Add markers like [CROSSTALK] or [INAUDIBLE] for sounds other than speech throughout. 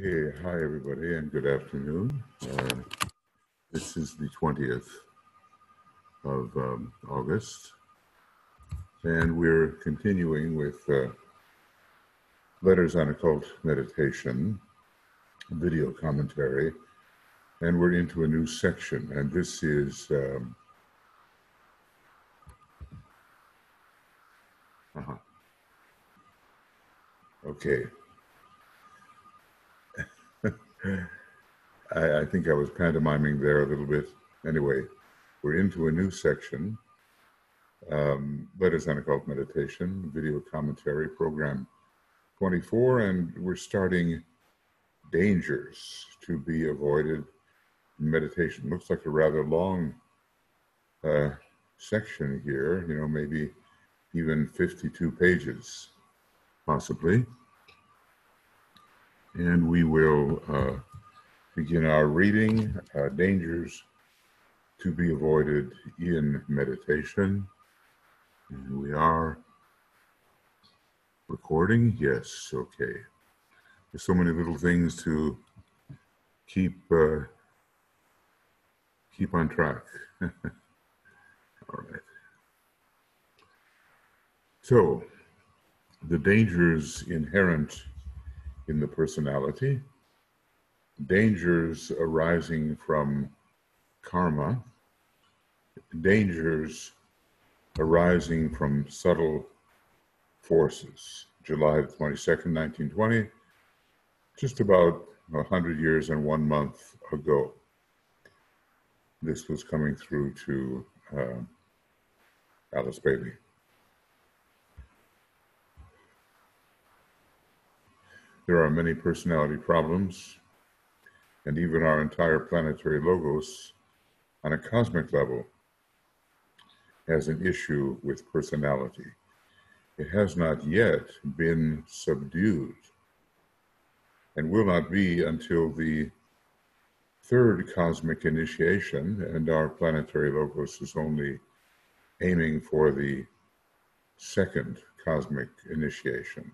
Okay, hi everybody, and good afternoon. Uh, this is the 20th of um, August, and we're continuing with uh, Letters on Occult Meditation, video commentary, and we're into a new section, and this is. Um, uh-huh. Okay, [LAUGHS] I, I, think I was pantomiming there a little bit. Anyway, we're into a new section. Um, Letters on Occult Meditation, video commentary, program 24, and we're starting dangers to be avoided in meditation. Looks like a rather long uh, section here, you know, maybe even 52 pages, possibly and we will uh, begin our reading uh, Dangers to be Avoided in Meditation. And we are recording. Yes, okay. There's so many little things to keep uh, keep on track. [LAUGHS] All right. So, the dangers inherent in the personality, dangers arising from karma, dangers arising from subtle forces. July 22nd, 1920, just about 100 years and one month ago. This was coming through to uh, Alice Bailey. There are many personality problems, and even our entire planetary logos on a cosmic level has an issue with personality. It has not yet been subdued and will not be until the third cosmic initiation, and our planetary logos is only aiming for the second cosmic initiation.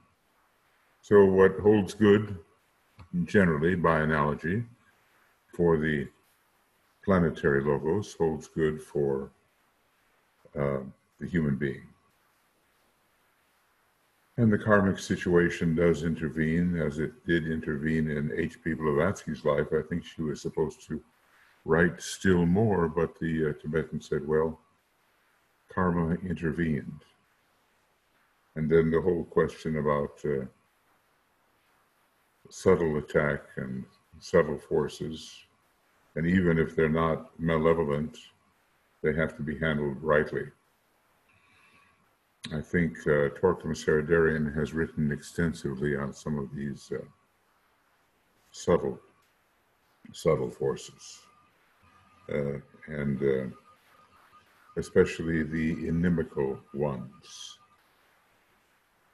So, what holds good generally by analogy for the planetary logos holds good for uh, the human being. And the karmic situation does intervene, as it did intervene in H.P. Blavatsky's life. I think she was supposed to write still more, but the uh, Tibetan said, well, karma intervened. And then the whole question about uh, subtle attack and subtle forces. And even if they're not malevolent, they have to be handled rightly. I think uh, Torkom Saraydarian has written extensively on some of these uh, subtle, subtle forces, uh, and uh, especially the inimical ones.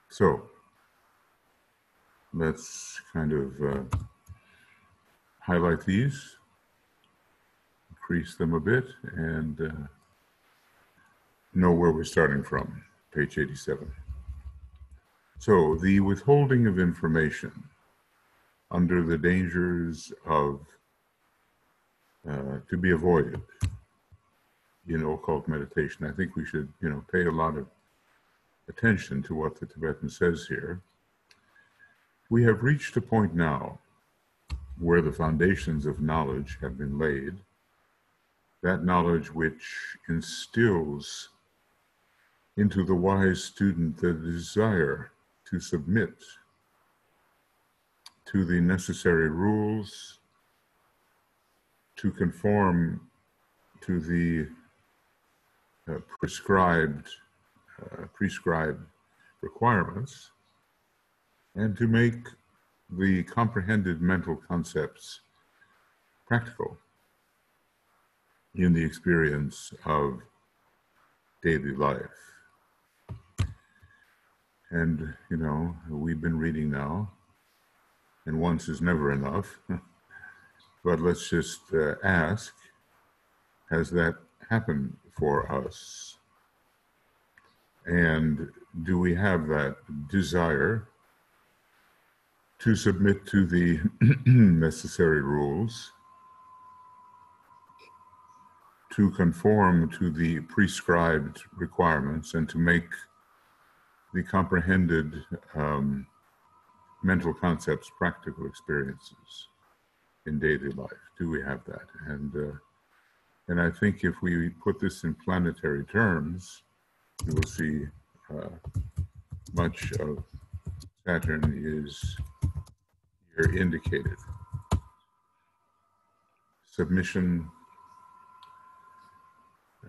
So, let's kind of uh, highlight these, increase them a bit, and uh, know where we're starting from, page 87. So the withholding of information under the dangers of uh, to be avoided in occult meditation. I think we should, you know, pay a lot of attention to what the Tibetan says here. We have reached a point now where the foundations of knowledge have been laid, that knowledge which instills into the wise student the desire to submit to the necessary rules, to conform to the uh, prescribed uh, prescribed requirements and to make the comprehended mental concepts practical in the experience of daily life. And, you know, we've been reading now, and once is never enough. [LAUGHS] but let's just uh, ask has that happened for us? And do we have that desire to submit to the [CLEARS THROAT] necessary rules, to conform to the prescribed requirements, and to make the comprehended um, mental concepts practical experiences in daily life. Do we have that? And uh, and I think if we put this in planetary terms, we will see uh, much of Saturn is here indicated. Submission,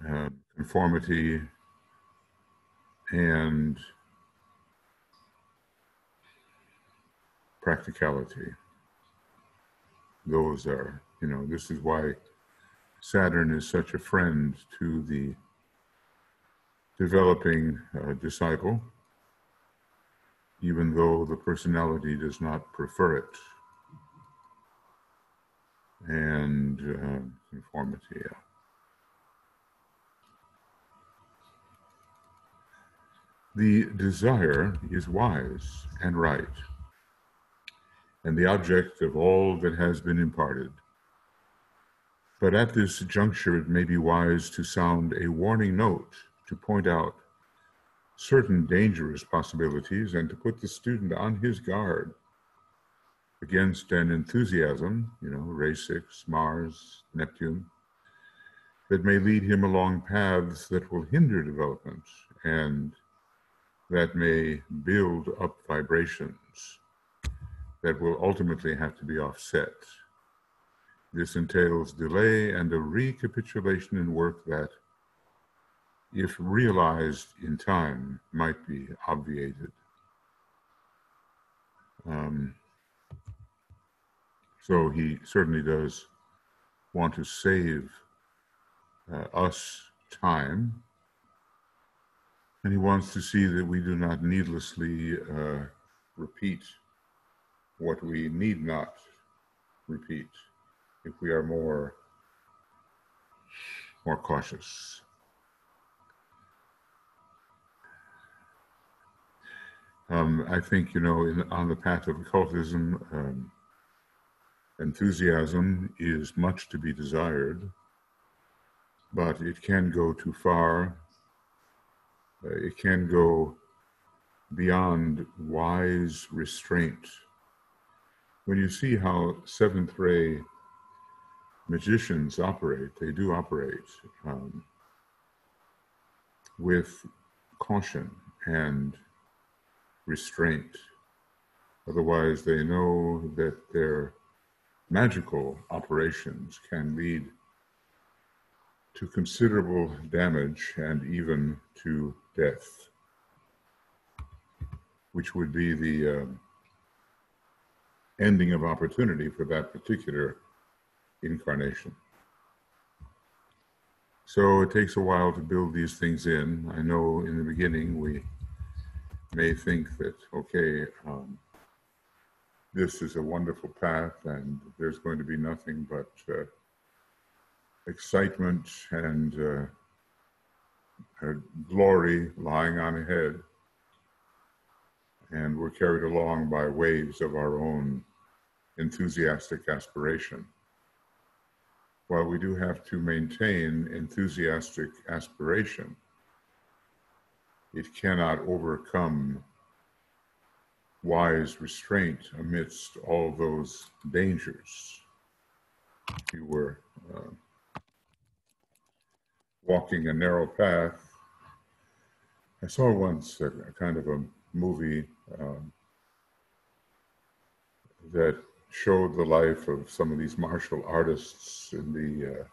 uh, conformity, and practicality. Those are, you know, this is why Saturn is such a friend to the developing uh, disciple, even though the personality does not prefer it. And uh, conformity, yeah. The desire is wise and right, and the object of all that has been imparted. But at this juncture, it may be wise to sound a warning note to point out certain dangerous possibilities and to put the student on his guard against an enthusiasm, you know, Ray 6, Mars, Neptune, that may lead him along paths that will hinder development and that may build up vibrations that will ultimately have to be offset. This entails delay and a recapitulation in work that, if realized in time, might be obviated. Um, so he certainly does want to save uh, us time and he wants to see that we do not needlessly uh, repeat what we need not repeat if we are more more cautious. Um, I think you know, in, on the path of occultism, um, enthusiasm is much to be desired, but it can go too far uh, it can go beyond wise restraint. When you see how seventh ray magicians operate, they do operate um, with caution and restraint. Otherwise, they know that their magical operations can lead to considerable damage and even to death, which would be the uh, ending of opportunity for that particular incarnation. So it takes a while to build these things in. I know in the beginning we may think that, okay, um, this is a wonderful path and there's going to be nothing but uh, excitement and uh, glory lying on ahead. And we're carried along by waves of our own enthusiastic aspiration. While we do have to maintain enthusiastic aspiration, it cannot overcome wise restraint amidst all those dangers. If you were uh, walking a narrow path. I saw once a, a kind of a movie um, that showed the life of some of these martial artists in the uh,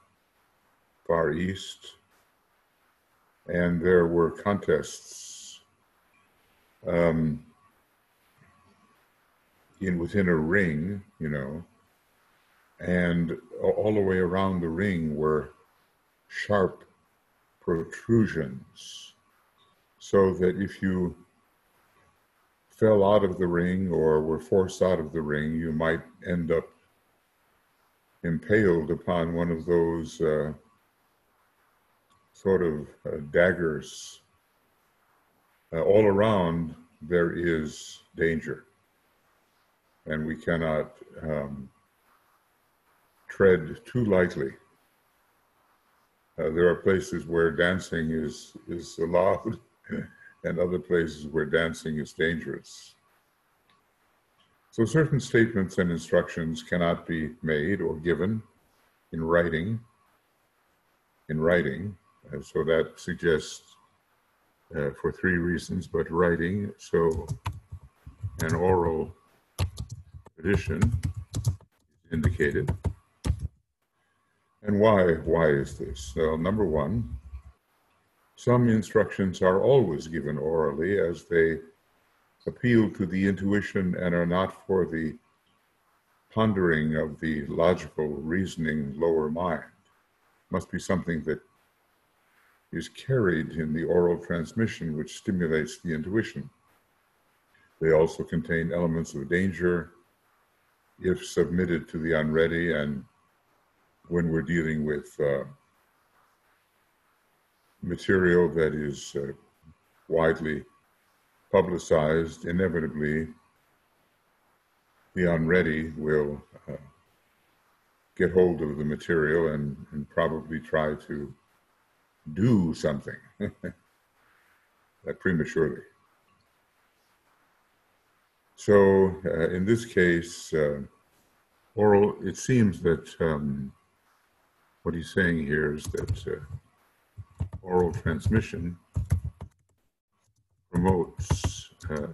Far East. And there were contests um, in within a ring, you know, and all the way around the ring were sharp protrusions so that if you fell out of the ring or were forced out of the ring, you might end up impaled upon one of those uh, sort of uh, daggers. Uh, all around, there is danger. and we cannot um, tread too lightly. Uh, there are places where dancing is, is allowed [LAUGHS] and other places where dancing is dangerous. So certain statements and instructions cannot be made or given in writing. In writing, uh, so that suggests uh, for three reasons, but writing, so an oral tradition is indicated. And why? Why is this? Well, number one, some instructions are always given orally as they appeal to the intuition and are not for the pondering of the logical, reasoning lower mind. Must be something that is carried in the oral transmission, which stimulates the intuition. They also contain elements of danger if submitted to the unready and when we're dealing with uh, material that is uh, widely publicized, inevitably the unready will uh, get hold of the material and, and probably try to do something [LAUGHS] prematurely. So uh, in this case, uh, oral, it seems that um, what he's saying here is that uh, oral transmission promotes uh,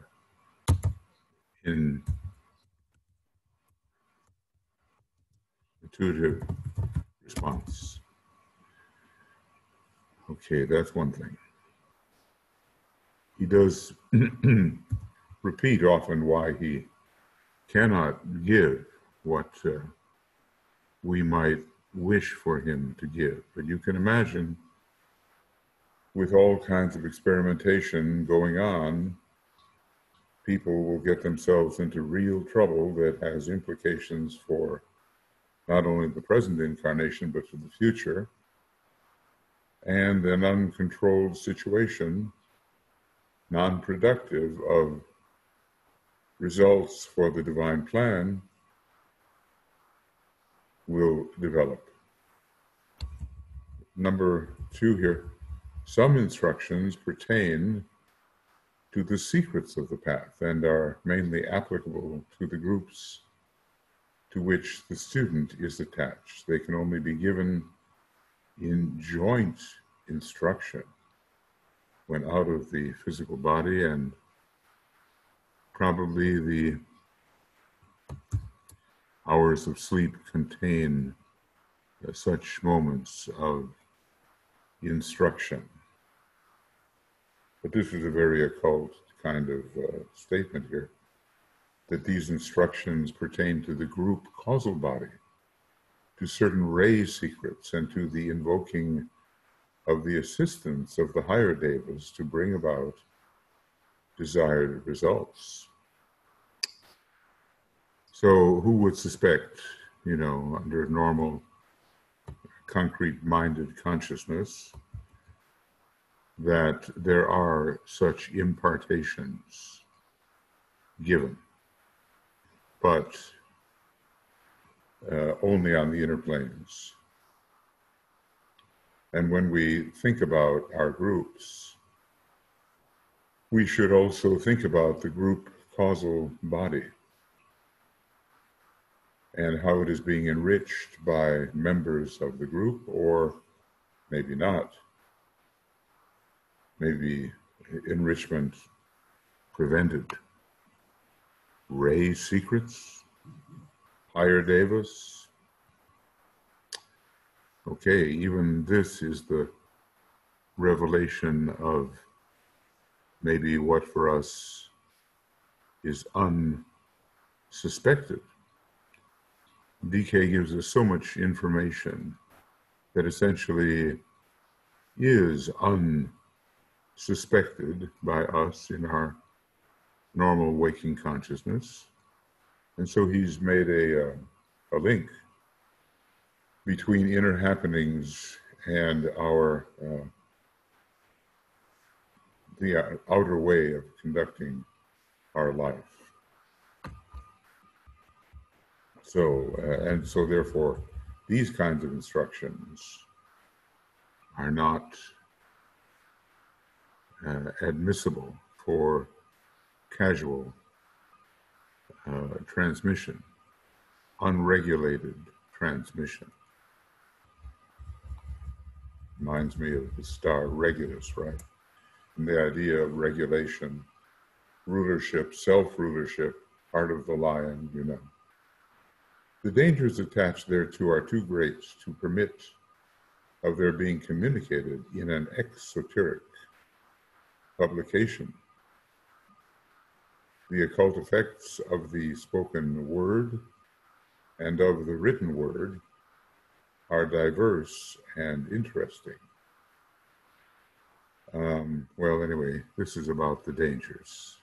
in intuitive response. Okay, that's one thing. He does [CLEARS THROAT] repeat often why he cannot give what uh, we might wish for him to give. But you can imagine, with all kinds of experimentation going on, people will get themselves into real trouble that has implications for not only the present incarnation, but for the future. And an uncontrolled situation, non productive of results for the divine plan, will develop. Number two here some instructions pertain to the secrets of the path and are mainly applicable to the groups to which the student is attached. They can only be given in joint instruction when out of the physical body and probably the hours of sleep contain uh, such moments of instruction. But this is a very occult kind of uh, statement here that these instructions pertain to the group causal body, to certain ray secrets, and to the invoking of the assistance of the higher devas to bring about desired results. So, who would suspect, you know, under normal, concrete minded consciousness, that there are such impartations given, but uh, only on the inner planes? And when we think about our groups, we should also think about the group causal body and how it is being enriched by members of the group, or maybe not. Maybe enrichment prevented. Ray secrets, higher devas. Okay, even this is the revelation of maybe what for us is unsuspected DK gives us so much information that essentially is unsuspected by us in our normal waking consciousness. And so he's made a, uh, a link between inner happenings and our uh, the outer way of conducting our life. So, uh, and so therefore, these kinds of instructions are not uh, admissible for casual uh, transmission, unregulated transmission. Reminds me of the star Regulus, right? And the idea of regulation, rulership, self rulership, part of the lion, you know. The dangers attached thereto are too great to permit of their being communicated in an exoteric publication. The occult effects of the spoken word and of the written word are diverse and interesting. Um, well, anyway, this is about the dangers.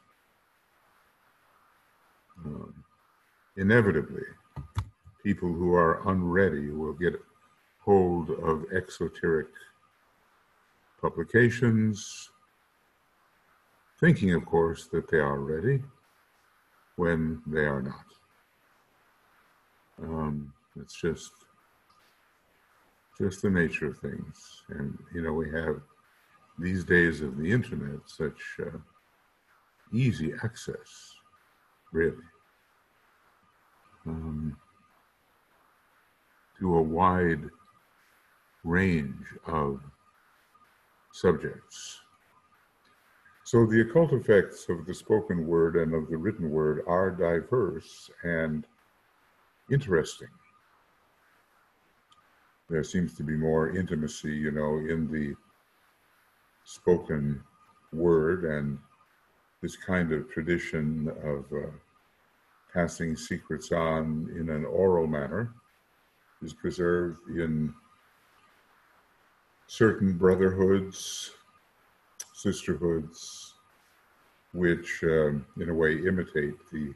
Um, inevitably, people who are unready will get hold of exoteric publications, thinking, of course, that they are ready when they are not. Um, it's just just the nature of things, and you know we have these days of the internet such uh, easy access, really. Um, to a wide range of subjects. So the occult effects of the spoken word and of the written word are diverse and interesting. There seems to be more intimacy, you know, in the spoken word and this kind of tradition of uh, passing secrets on in an oral manner is preserved in certain brotherhoods, sisterhoods, which um, in a way imitate the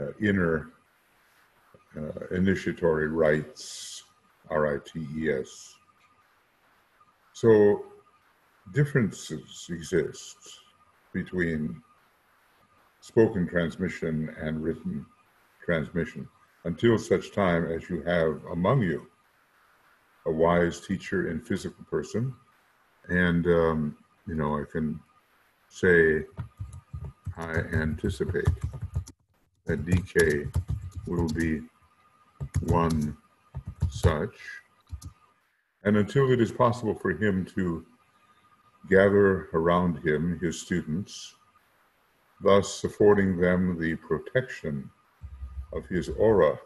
uh, inner uh, initiatory rites, R I T E S. So differences exist between spoken transmission and written transmission until such time as you have among you a wise teacher and physical person. And, um, you know, I can say, I anticipate that DK will be one such. And until it is possible for him to gather around him his students, thus affording them the protection of his aura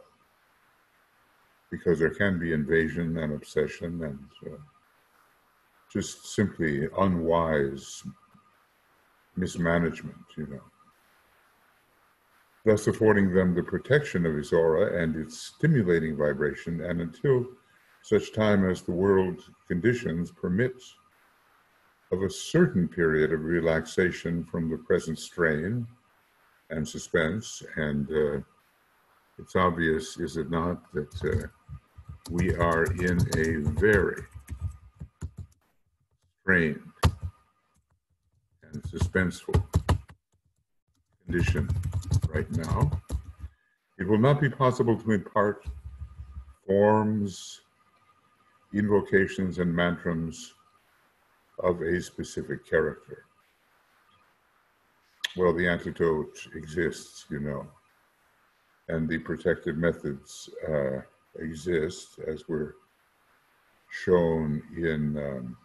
because there can be invasion and obsession and uh, just simply unwise mismanagement, you know. Thus affording them the protection of his aura and its stimulating vibration, and until such time as the world conditions permit of a certain period of relaxation from the present strain and suspense and uh, it's obvious, is it not, that uh, we are in a very strained and suspenseful condition right now. It will not be possible to impart forms, invocations, and mantrams of a specific character. Well, the antidote exists, you know and the protective methods uh, exist as were shown in um,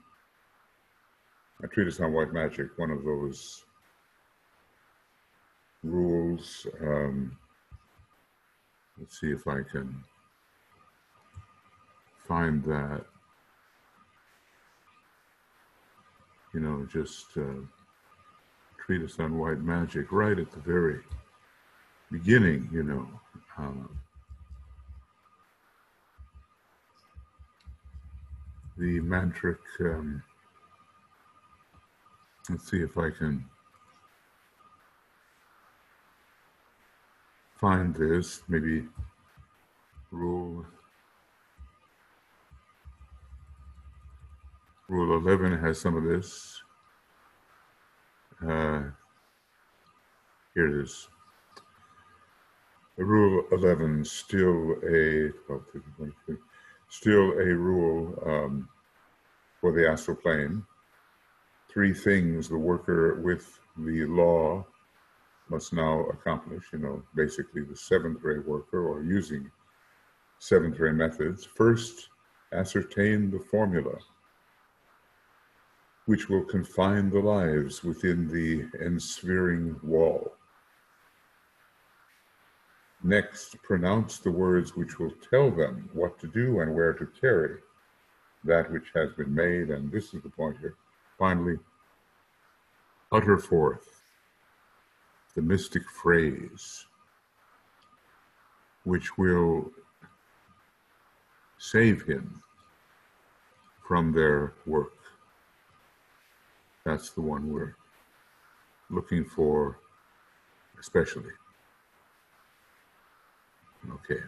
a treatise on white magic, one of those rules. Um, let's see if I can find that. You know, just uh, treatise on white magic right at the very beginning, you know. Um, the mantric, um, let's see if I can find this, maybe rule Rule 11 has some of this. Uh, here it is. Rule 11, still a, 12, 13, 22, still a rule um, for the astral plane. Three things the worker with the law must now accomplish, you know, basically the seventh ray worker or using seventh ray methods. First, ascertain the formula which will confine the lives within the ensphering wall. Next, pronounce the words which will tell them what to do and where to carry that which has been made. And this is the point here. Finally, utter forth the mystic phrase which will save him from their work. That's the one we're looking for, especially. Okay.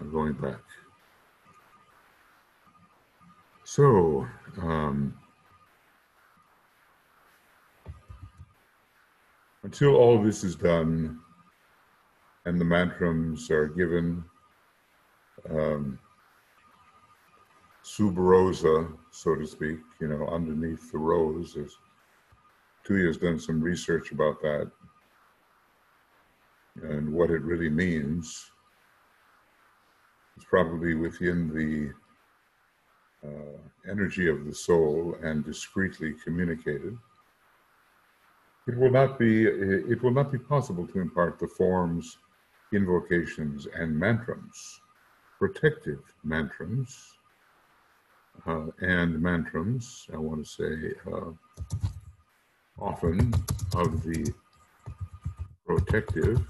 I'm going back. So, um, until all this is done and the mantrams are given, um, sub rosa, so to speak, you know, underneath the rose, as Tuija has done some research about that and what it really means. It's probably within the energy of the soul and discreetly communicated. It will not be it will not be possible to impart the forms, invocations, and mantrams, protective mantrams, uh, and mantrams. I want to say uh, often of the protective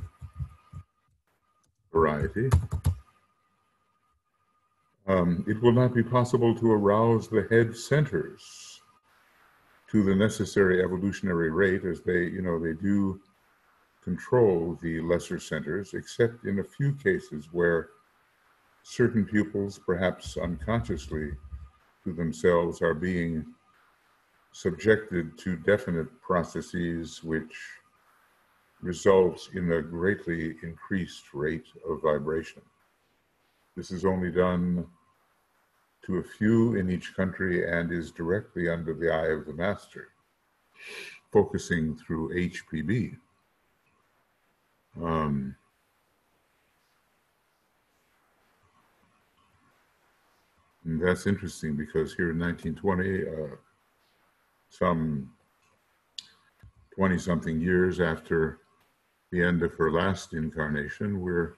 variety, um, it will not be possible to arouse the head centers to the necessary evolutionary rate as they, you know, they do control the lesser centers, except in a few cases where certain pupils, perhaps unconsciously to themselves, are being subjected to definite processes which results in a greatly increased rate of vibration. This is only done to a few in each country and is directly under the eye of the master, focusing through HPB. Um, that's interesting because here in 1920, uh, some 20 something years after the end of her last incarnation, we're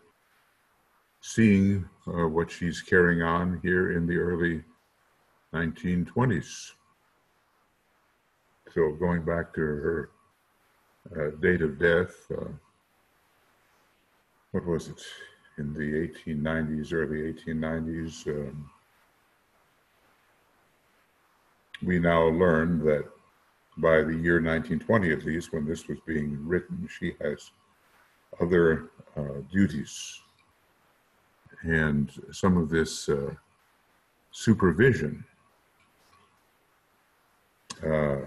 seeing uh, what she's carrying on here in the early 1920s. So going back to her uh, date of death, uh, what was it, in the 1890s, early 1890s, um, we now learn that by the year 1920, at least, when this was being written, she has other uh, duties. And some of this uh, supervision uh,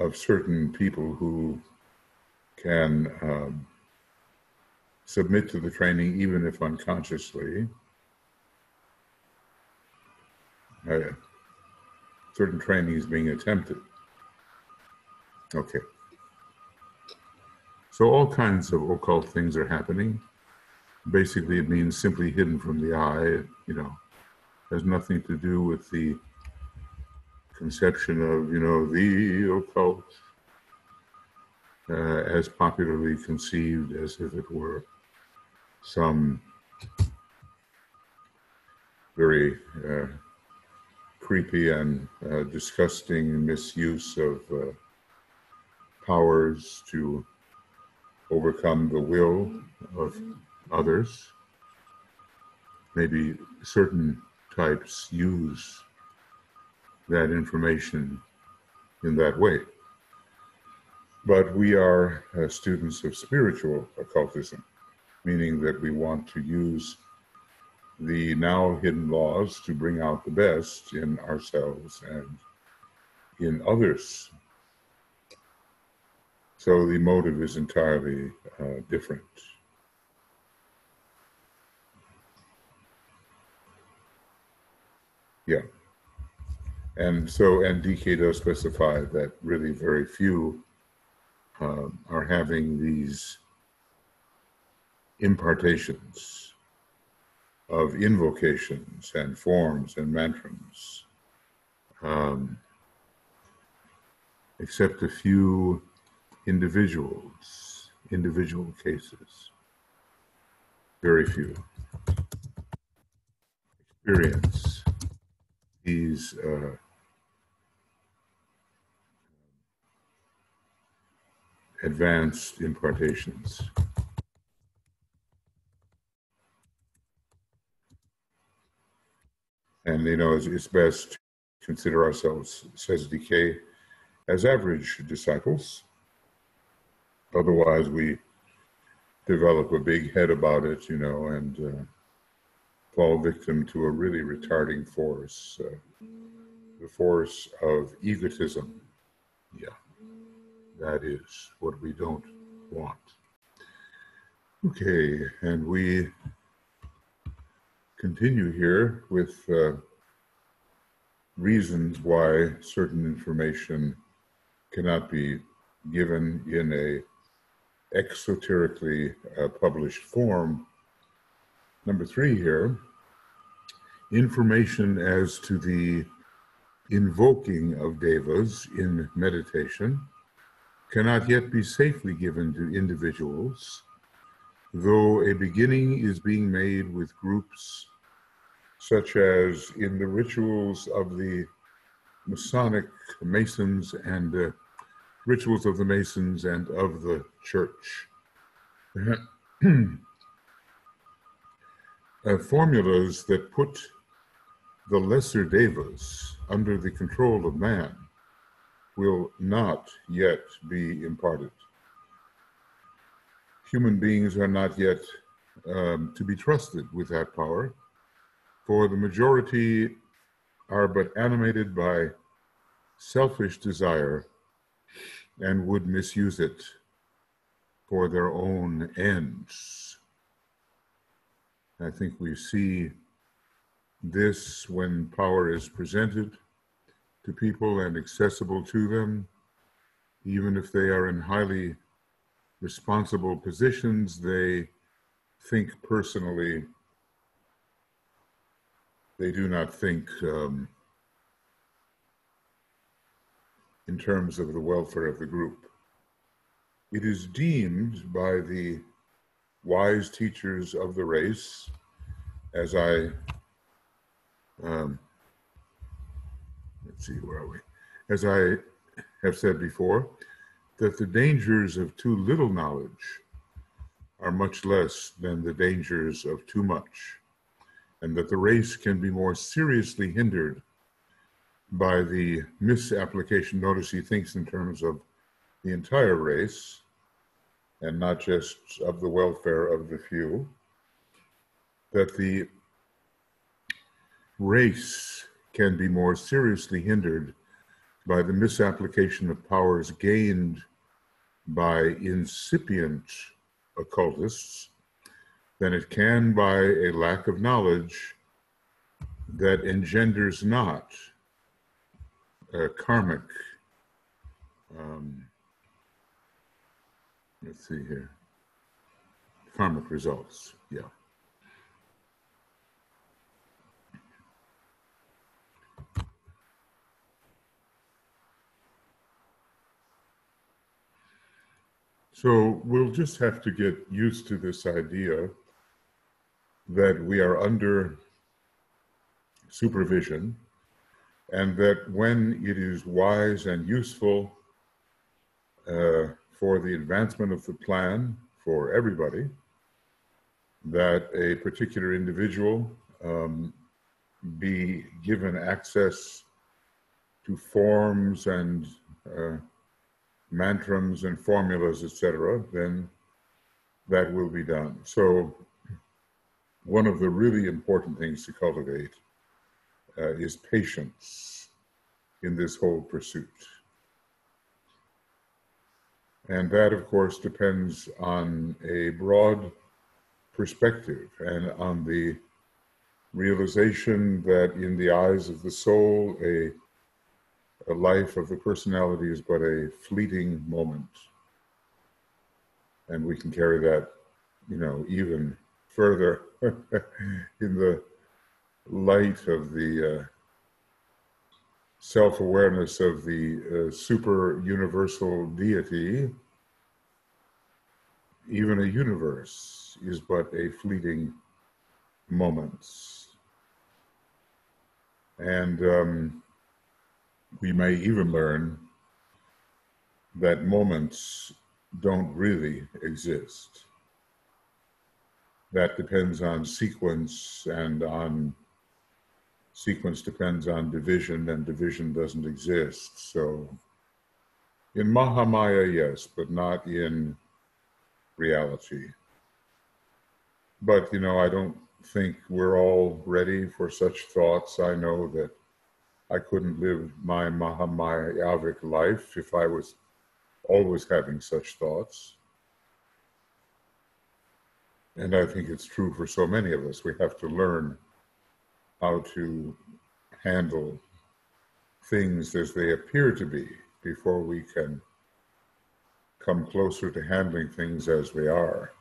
of certain people who can um, submit to the training, even if unconsciously. Uh, certain training is being attempted. Okay. So all kinds of occult things are happening. Basically, it means simply hidden from the eye. you know, has nothing to do with the conception of, you know, the occult uh, as popularly conceived as if it were some very uh, creepy and uh, disgusting misuse of uh, powers to overcome the will of others. Maybe certain types use that information in that way. But we are uh, students of spiritual occultism, meaning that we want to use the now hidden laws to bring out the best in ourselves and in others So the motive is entirely uh, different. Yeah. And so, and DK does specify that really very few uh, are having these impartations of invocations and forms and mantras, um, except a few individuals, individual cases, very few. Experience these uh, advanced impartations. And you know, it's, best to consider ourselves, says DK, as average disciples. Otherwise, we develop a big head about it, you know, and uh, fall victim to a really retarding force uh, the force of egotism. Yeah, that is what we don't want. Okay, and we continue here with uh, reasons why certain information cannot be given in a exoterically uh, published form. Number three here, information as to the invoking of devas in meditation cannot yet be safely given to individuals though a beginning is being made with groups such as in the rituals of the Masonic Masons and uh, rituals of the Masons and of the Church. [CLEARS THROAT] uh, formulas that put the lesser devas under the control of man will not yet be imparted human beings are not yet um, to be trusted with that power, for the majority are but animated by selfish desire and would misuse it for their own ends. I think we see this when power is presented to people and accessible to them, even if they are in highly responsible positions, they think personally. They do not think um, in terms of the welfare of the group. It is deemed by the wise teachers of the race, as I, um, let's see, where are we? As I have said before, that the dangers of too little knowledge are much less than the dangers of too much, and that the race can be more seriously hindered by the misapplication. Notice he thinks in terms of the entire race and not just of the welfare of the few, that the race can be more seriously hindered by the misapplication of powers gained by incipient occultists than it can by a lack of knowledge that engenders not a karmic. Um, let's see here. Karmic results, yeah. So we'll just have to get used to this idea that we are under supervision and that when it is wise and useful uh, for the advancement of the plan for everybody, that a particular individual um, be given access to forms and uh, mantrams and formulas, etc., then that will be done. So, one of the really important things to cultivate uh, is patience in this whole pursuit. And that, of course, depends on a broad perspective and on the realization that in the eyes of the soul, a, a life of the personality is but a fleeting moment. And we can carry that, you know, even further [LAUGHS] in the light of the uh, self awareness of the uh, super universal deity. Even a universe is but a fleeting moment. And um, we may even learn that moments don't really exist. That depends on sequence and on sequence depends on division and division doesn't exist. So in Mahamaya, yes, but not in reality. But, you know, I don't think we're all ready for such thoughts. I know that I couldn't live my Mahamayavic life if I was always having such thoughts. And I think it's true for so many of us. We have to learn how to handle things as they appear to be before we can come closer to handling things as they are.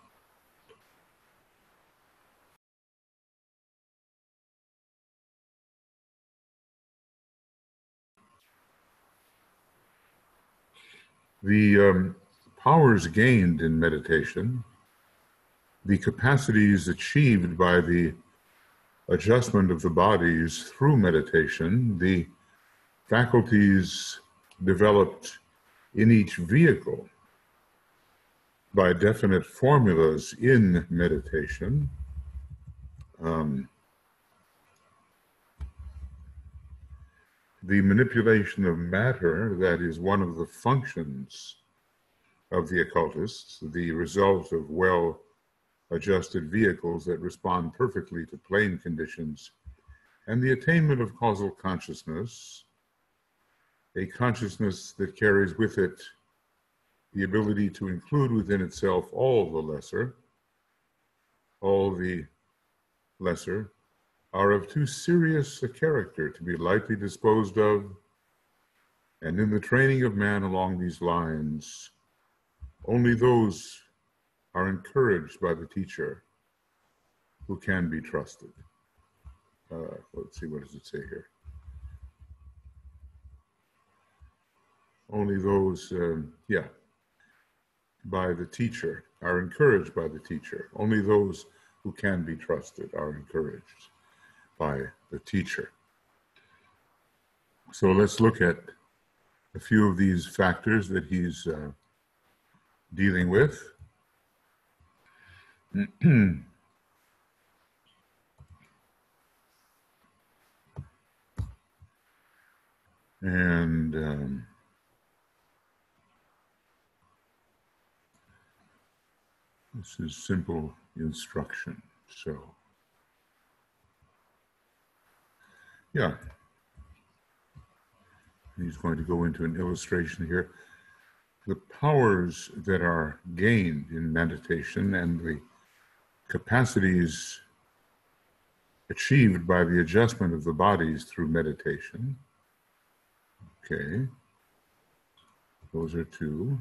The um, powers gained in meditation, the capacities achieved by the adjustment of the bodies through meditation, the faculties developed in each vehicle by definite formulas in meditation. Um, the manipulation of matter, that is one of the functions of the occultists, the result of well adjusted vehicles that respond perfectly to plane conditions, and the attainment of causal consciousness, a consciousness that carries with it the ability to include within itself all the lesser, all the lesser, are of too serious a character to be lightly disposed of, and in the training of man along these lines, only those are encouraged by the teacher who can be trusted. Uh, let's see, what does it say here? Only those, um, yeah, by the teacher are encouraged by the teacher. Only those who can be trusted are encouraged by the teacher. So let's look at a few of these factors that he's uh, dealing with. [CLEARS THROAT] and um, this is simple instruction. So, yeah, he's going to go into an illustration here. The powers that are gained in meditation and the capacities achieved by the adjustment of the bodies through meditation. Okay, those are two.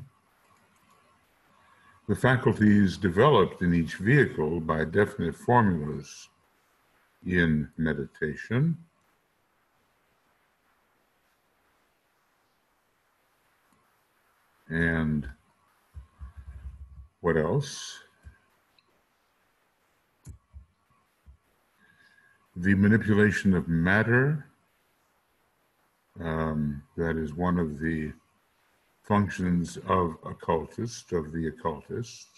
The faculties developed in each vehicle by definite formulas in meditation. And what else? the manipulation of matter. Um, that is one of the functions of occultist, of the occultist.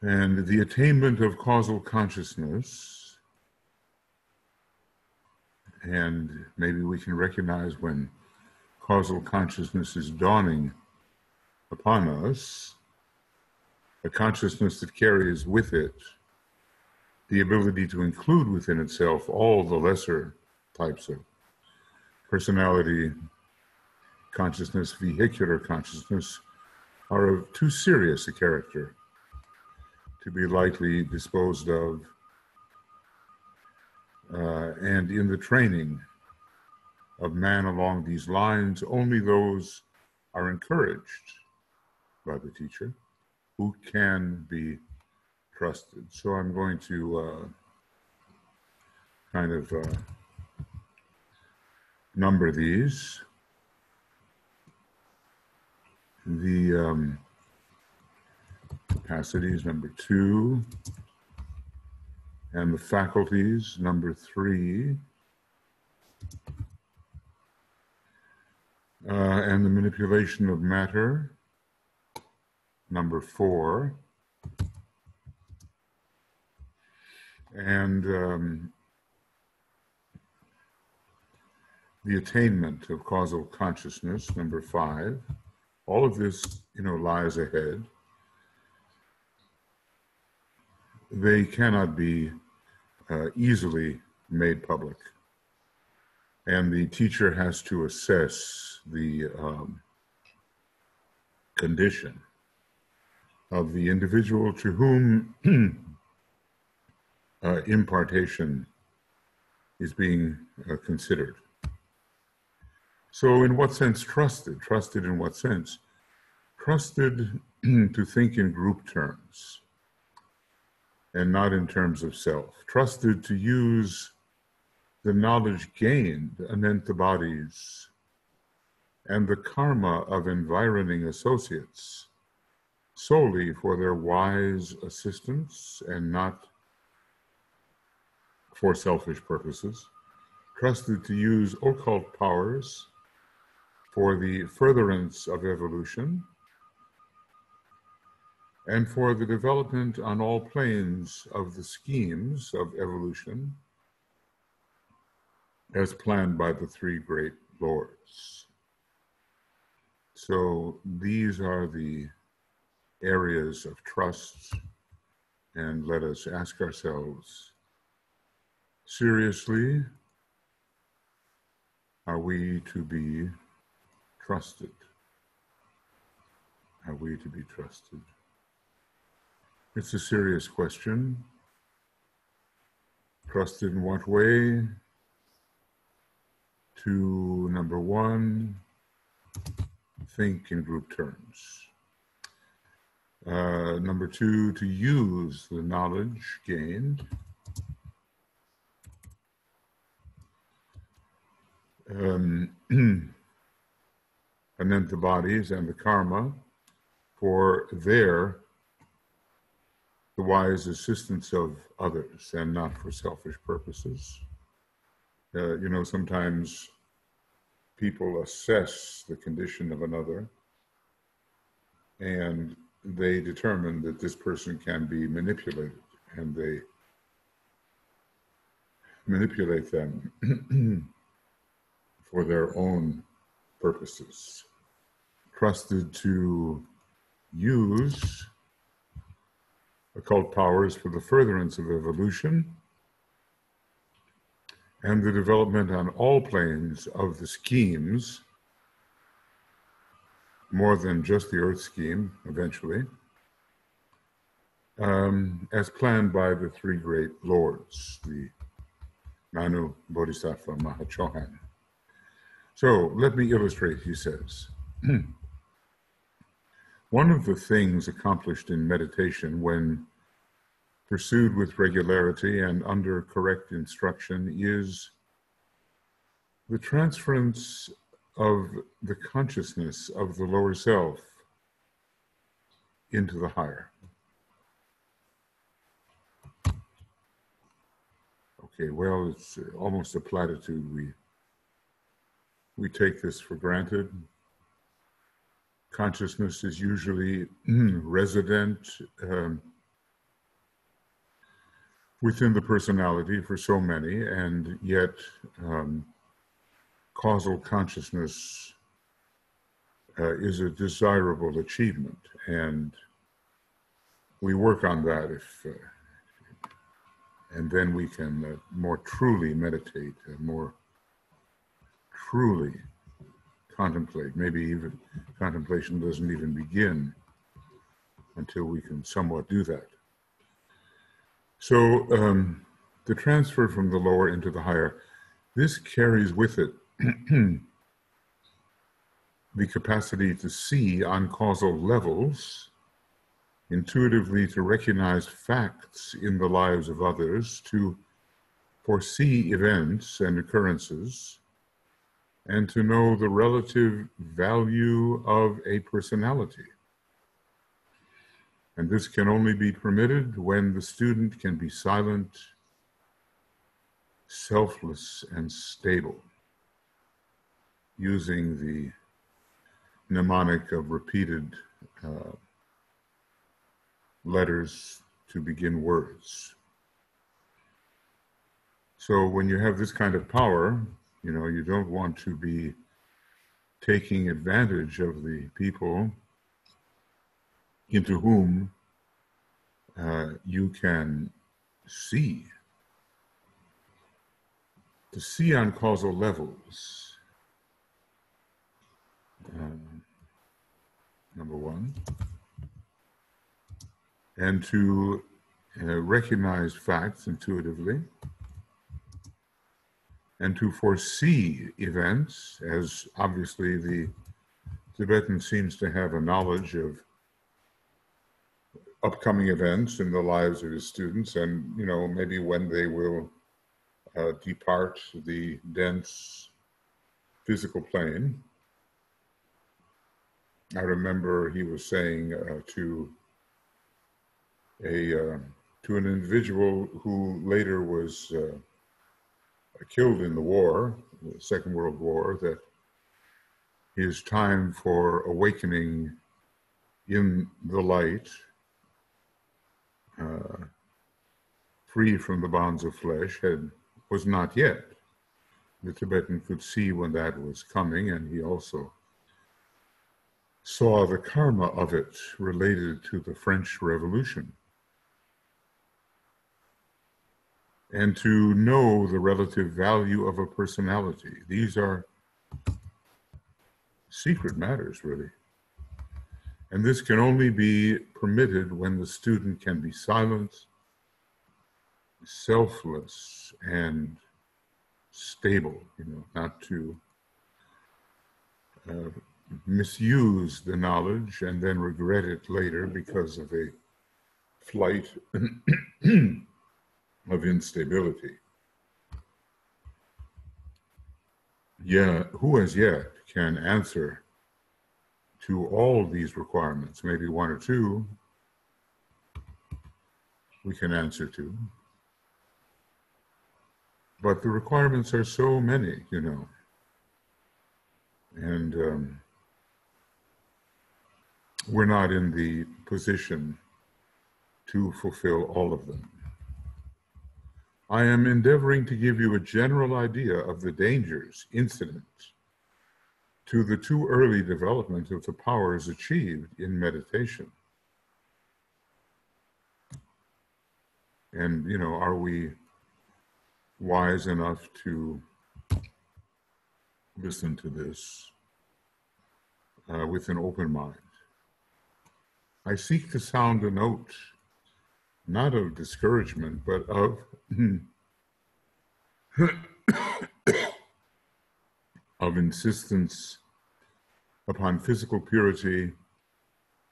And the attainment of causal consciousness. And maybe we can recognize when causal consciousness is dawning upon us a consciousness that carries with it the ability to include within itself all the lesser types of personality consciousness, vehicular consciousness, are of too serious a character to be lightly disposed of. Uh, and in the training of man along these lines, only those are encouraged by the teacher who can be trusted. So I'm going to uh, kind of uh, number these. The um, capacities, number two, and the faculties, number three, uh, and the manipulation of matter, number four, and um, the attainment of causal consciousness, number five. All of this, you know, lies ahead. They cannot be uh, easily made public. And the teacher has to assess the um, condition of the individual to whom [CLEARS THROAT] uh, impartation is being uh, considered. So, in what sense trusted? Trusted in what sense? Trusted [CLEARS THROAT] to think in group terms and not in terms of self. Trusted to use the knowledge gained anenta bodies and the karma of environing associates solely for their wise assistance and not for selfish purposes, trusted to use occult powers for the furtherance of evolution and for the development on all planes of the schemes of evolution as planned by the three great lords. So these are the areas of trust, and let us ask ourselves seriously are we to be trusted? Are we to be trusted? It's a serious question. Trust in what way? To number one, think in group terms. Uh, number two, to use the knowledge gained. Um, [CLEARS THROAT] and then the bodies and the karma for their the wise assistance of others and not for selfish purposes. Uh, you know, sometimes people assess the condition of another and they determine that this person can be manipulated and they manipulate them [CLEARS THROAT] for their own purposes trusted to use occult powers for the furtherance of evolution and the development on all planes of the schemes, more than just the Earth scheme eventually, um, as planned by the three great lords, the Manu, Bodhisattva, Mahachohan. So let me illustrate, he says. [CLEARS THROAT] One of the things accomplished in meditation when pursued with regularity and under correct instruction is the transference of the consciousness of the lower self into the higher. Okay, well, it's almost a platitude. We we take this for granted consciousness is usually [CLEARS THROAT] resident um, within the personality for so many, and yet um, causal consciousness uh, is a desirable achievement, and we work on that if. Uh, and then we can uh, more truly meditate, uh, more truly contemplate. Maybe even contemplation doesn't even begin until we can somewhat do that. So um, the transfer from the lower into the higher, this carries with it [CLEARS THROAT] the capacity to see on causal levels, intuitively to recognize facts in the lives of others, to foresee events and occurrences, and to know the relative value of a personality. And this can only be permitted when the student can be silent, selfless, and stable, using the mnemonic of repeated uh, letters to begin words. So when you have this kind of power, you know, you don't want to be taking advantage of the people into whom uh, you can see. To see on causal levels. Um, number one. And to uh, recognize facts intuitively and to foresee events, as obviously the Tibetan seems to have a knowledge of upcoming events in the lives of his students and, you know, maybe when they will uh, depart the dense physical plane. I remember he was saying uh, to a uh, to an individual who later was uh, killed in the war, the Second World War, that his time for awakening in the light, uh, free from the bonds of flesh, had was not yet. The Tibetan could see when that was coming, and he also saw the karma of it related to the French Revolution. And to know the relative value of a personality. These are secret matters, really. And this can only be permitted when the student can be silent, selfless, and stable, you know, not to uh, misuse the knowledge and then regret it later because of a flight [CLEARS THROAT] of instability. Yeah, who as yet can answer to all these requirements? Maybe one or two we can answer to. But the requirements are so many, you know. And um, we're not in the position to fulfill all of them. I am endeavoring to give you a general idea of the dangers incident to the too early development of the powers achieved in meditation. And, you know, are we wise enough to listen to this uh, with an open mind? I seek to sound a note not of discouragement, but of [COUGHS] of insistence upon physical purity,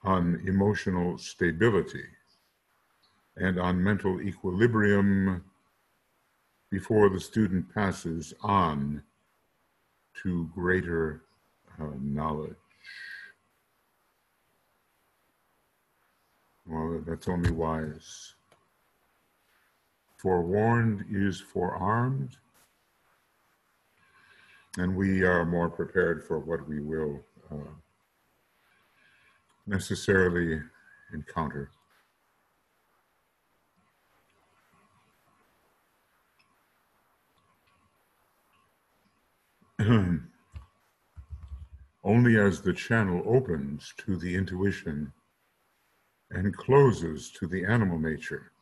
on emotional stability, and on mental equilibrium before the student passes on to greater uh, knowledge. Well, that's only wise. Forewarned is forearmed, and we are more prepared for what we will uh, necessarily encounter. [CLEARS THROAT] Only as the channel opens to the intuition and closes to the animal nature.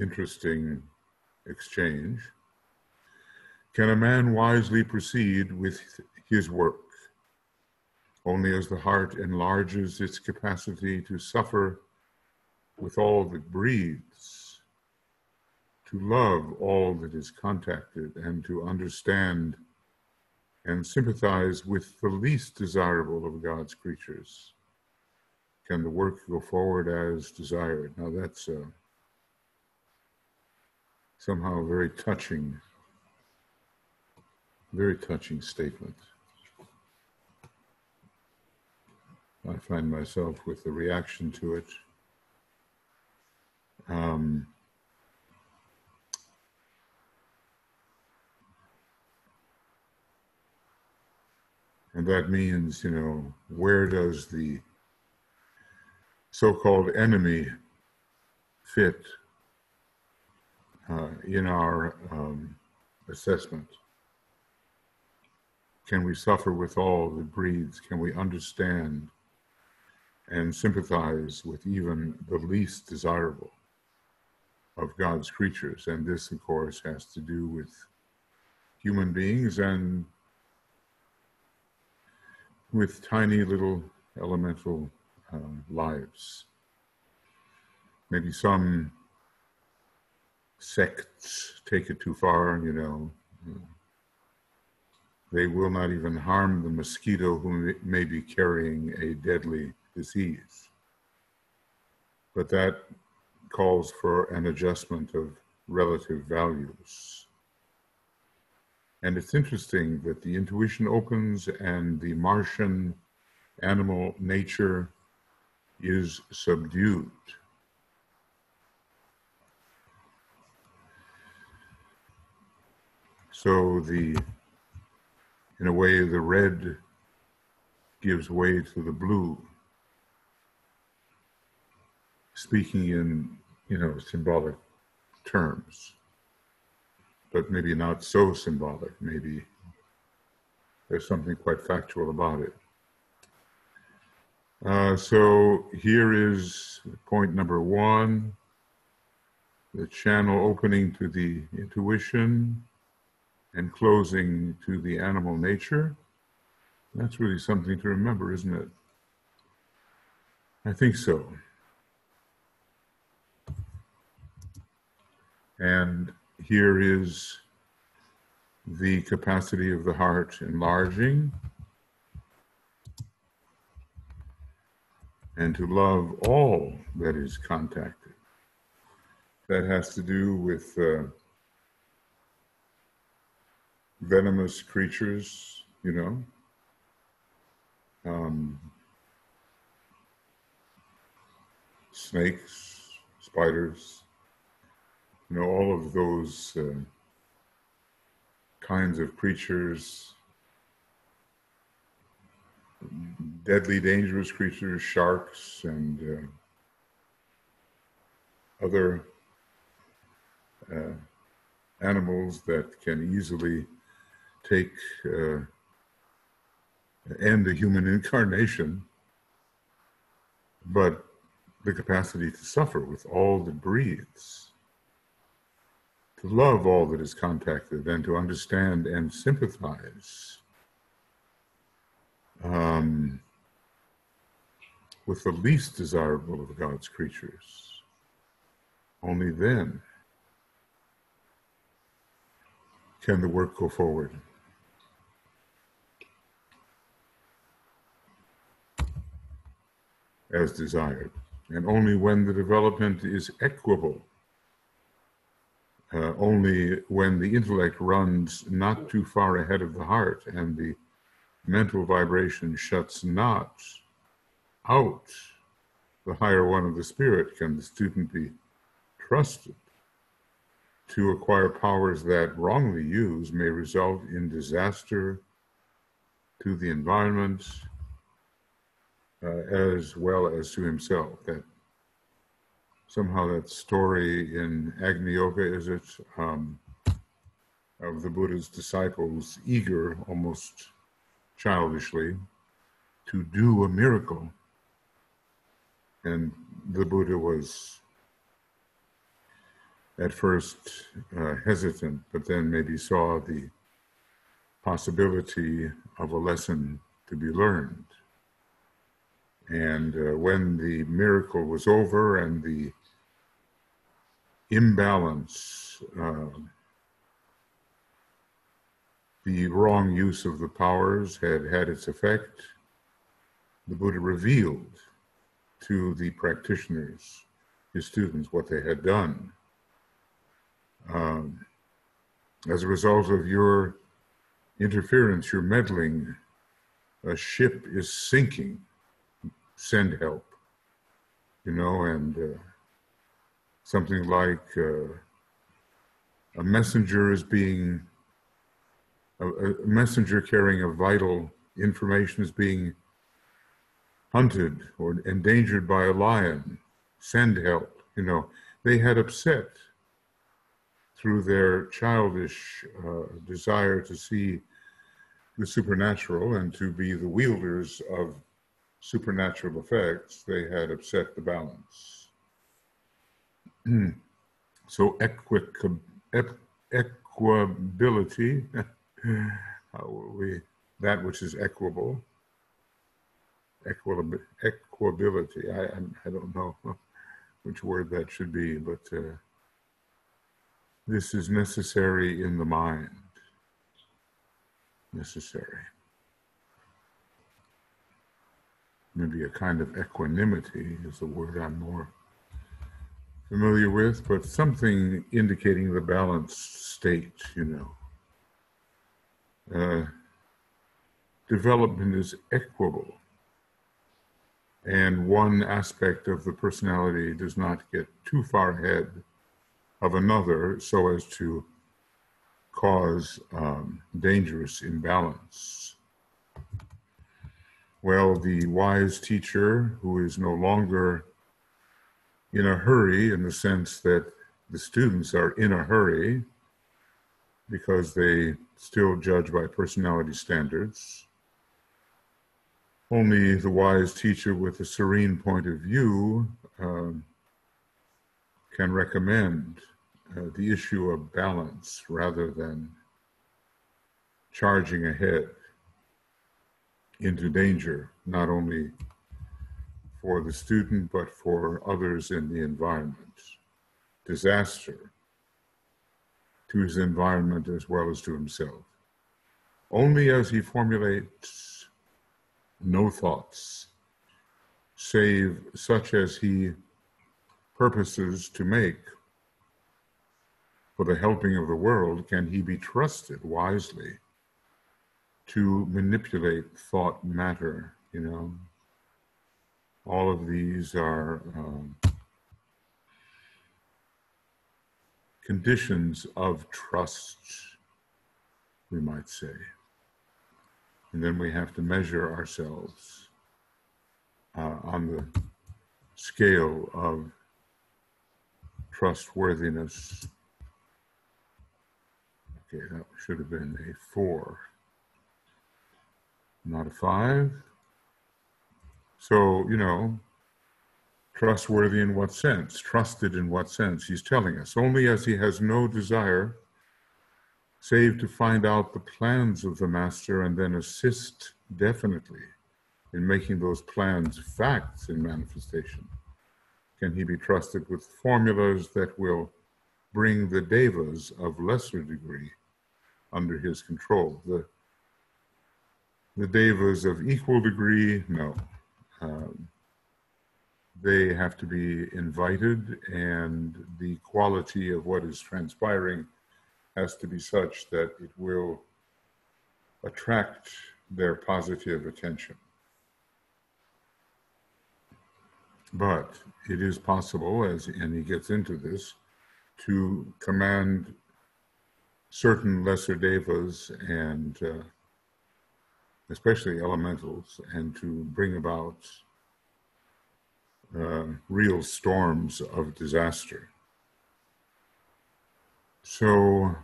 Interesting exchange. Can a man wisely proceed with his work? Only as the heart enlarges its capacity to suffer with all that breathes, to love all that is contacted, and to understand and sympathize with the least desirable of God's creatures. Can the work go forward as desired? Now, that's uh, somehow very touching, very touching statement. I find myself with the reaction to it. Um, and that means, you know, where does the so called enemy fit uh, in our um, assessment? Can we suffer with all that breeds? Can we understand and sympathize with even the least desirable of God's creatures. And this, of course, has to do with human beings and with tiny little elemental um, lives. Maybe some sects take it too far, you know. They will not even harm the mosquito who may be carrying a deadly disease. But that calls for an adjustment of relative values. And it's interesting that the intuition opens and the Martian animal nature is subdued. So the, in a way, the red gives way to the blue speaking in, you know, symbolic terms, but maybe not so symbolic. Maybe there's something quite factual about it. Uh, so here is point number one the channel opening to the intuition and closing to the animal nature. That's really something to remember, isn't it? I think so. And here is the capacity of the heart enlarging and to love all that is contacted. That has to do with uh, venomous creatures, you know. Um, snakes, spiders, you know, all of those uh, kinds of creatures, deadly, dangerous creatures, sharks, and uh, other uh, animals that can easily take uh, end a human [LAUGHS] incarnation, but the capacity to suffer with all that breathes to love all that is contacted and to understand and sympathize um, with the least desirable of God's creatures. Only then can the work go forward. As desired, and only when the development is equable uh, only when the intellect runs not too far ahead of the heart and the mental vibration shuts not out the higher one of the spirit can the student be trusted. To acquire powers that wrongly used may result in disaster to the environment uh, as well as to himself. That somehow that story in Agni Yoga, is it, um, of the Buddha's disciples eager, almost childishly, to do a miracle. And the Buddha was at first uh, hesitant, but then maybe saw the possibility of a lesson to be learned. And uh, when the miracle was over and the imbalance, uh, the wrong use of the powers had had its effect, the Buddha revealed to the practitioners, his students, what they had done. Um, as a result of your interference, your meddling, a ship is sinking. Send help. You know, and uh, something like uh, a messenger is being, a, a messenger carrying a vital information is being hunted or endangered by a lion. Send help. You know, they had upset through their childish uh, desire to see the supernatural and to be the wielders of supernatural effects, they had upset the balance. [CLEARS THROAT] so equic- equability, [LAUGHS] [SIGHS] we, that which is equable, equability, I, I don't know [LAUGHS] which word that should be, but uh, this is necessary in the mind. Necessary. Maybe a kind of equanimity is the word I'm more familiar with, but something indicating the balanced state, you know. Development is equable, and one aspect of the personality does not get too far ahead of another so as to cause um, dangerous imbalance. Well, the wise teacher who is no longer in a hurry in the sense that the students are in a hurry because they still judge by personality standards. Only the wise teacher with a serene point of view um, can recommend uh, the issue of balance rather than charging ahead into danger, not only for the student, but for others in the environment. Disaster to his environment as well as to himself. Only as he formulates no thoughts, save such as he purposes to make for the helping of the world, can he be trusted wisely to manipulate thought matter? You know, all of these are um, conditions of trust, we might say. And then we have to measure ourselves uh, on the scale of trustworthiness Okay, that should have been a four, not a five. So, you know, trustworthy in what sense? Trusted in what sense? He's telling us only as he has no desire save to find out the plans of the master and then assist definitely in making those plans facts in manifestation. Can he be trusted with formulas that will bring the devas of lesser degree under his control. The, the devas of equal degree, no. Um, they have to be invited, and the quality of what is transpiring has to be such that it will attract their positive attention. But it is possible, as and he gets into this, to command certain lesser devas and uh, especially elementals, and to bring about uh, real storms of disaster. So,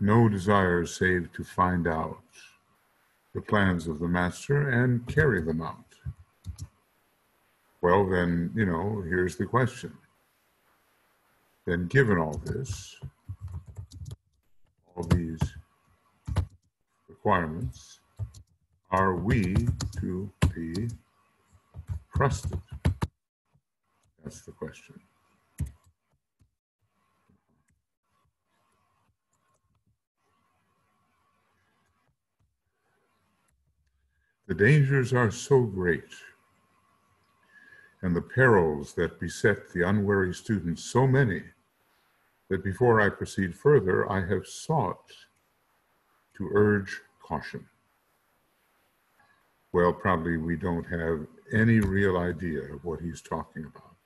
no desire save to find out the plans of the master and carry them out. Well, then, you know, here's the question then given all this, all these requirements, are we to be trusted? That's the question. The dangers are so great, and the perils that beset the unwary student so many, that before I proceed further, I have sought to urge caution. Well, probably we don't have any real idea of what he's talking about.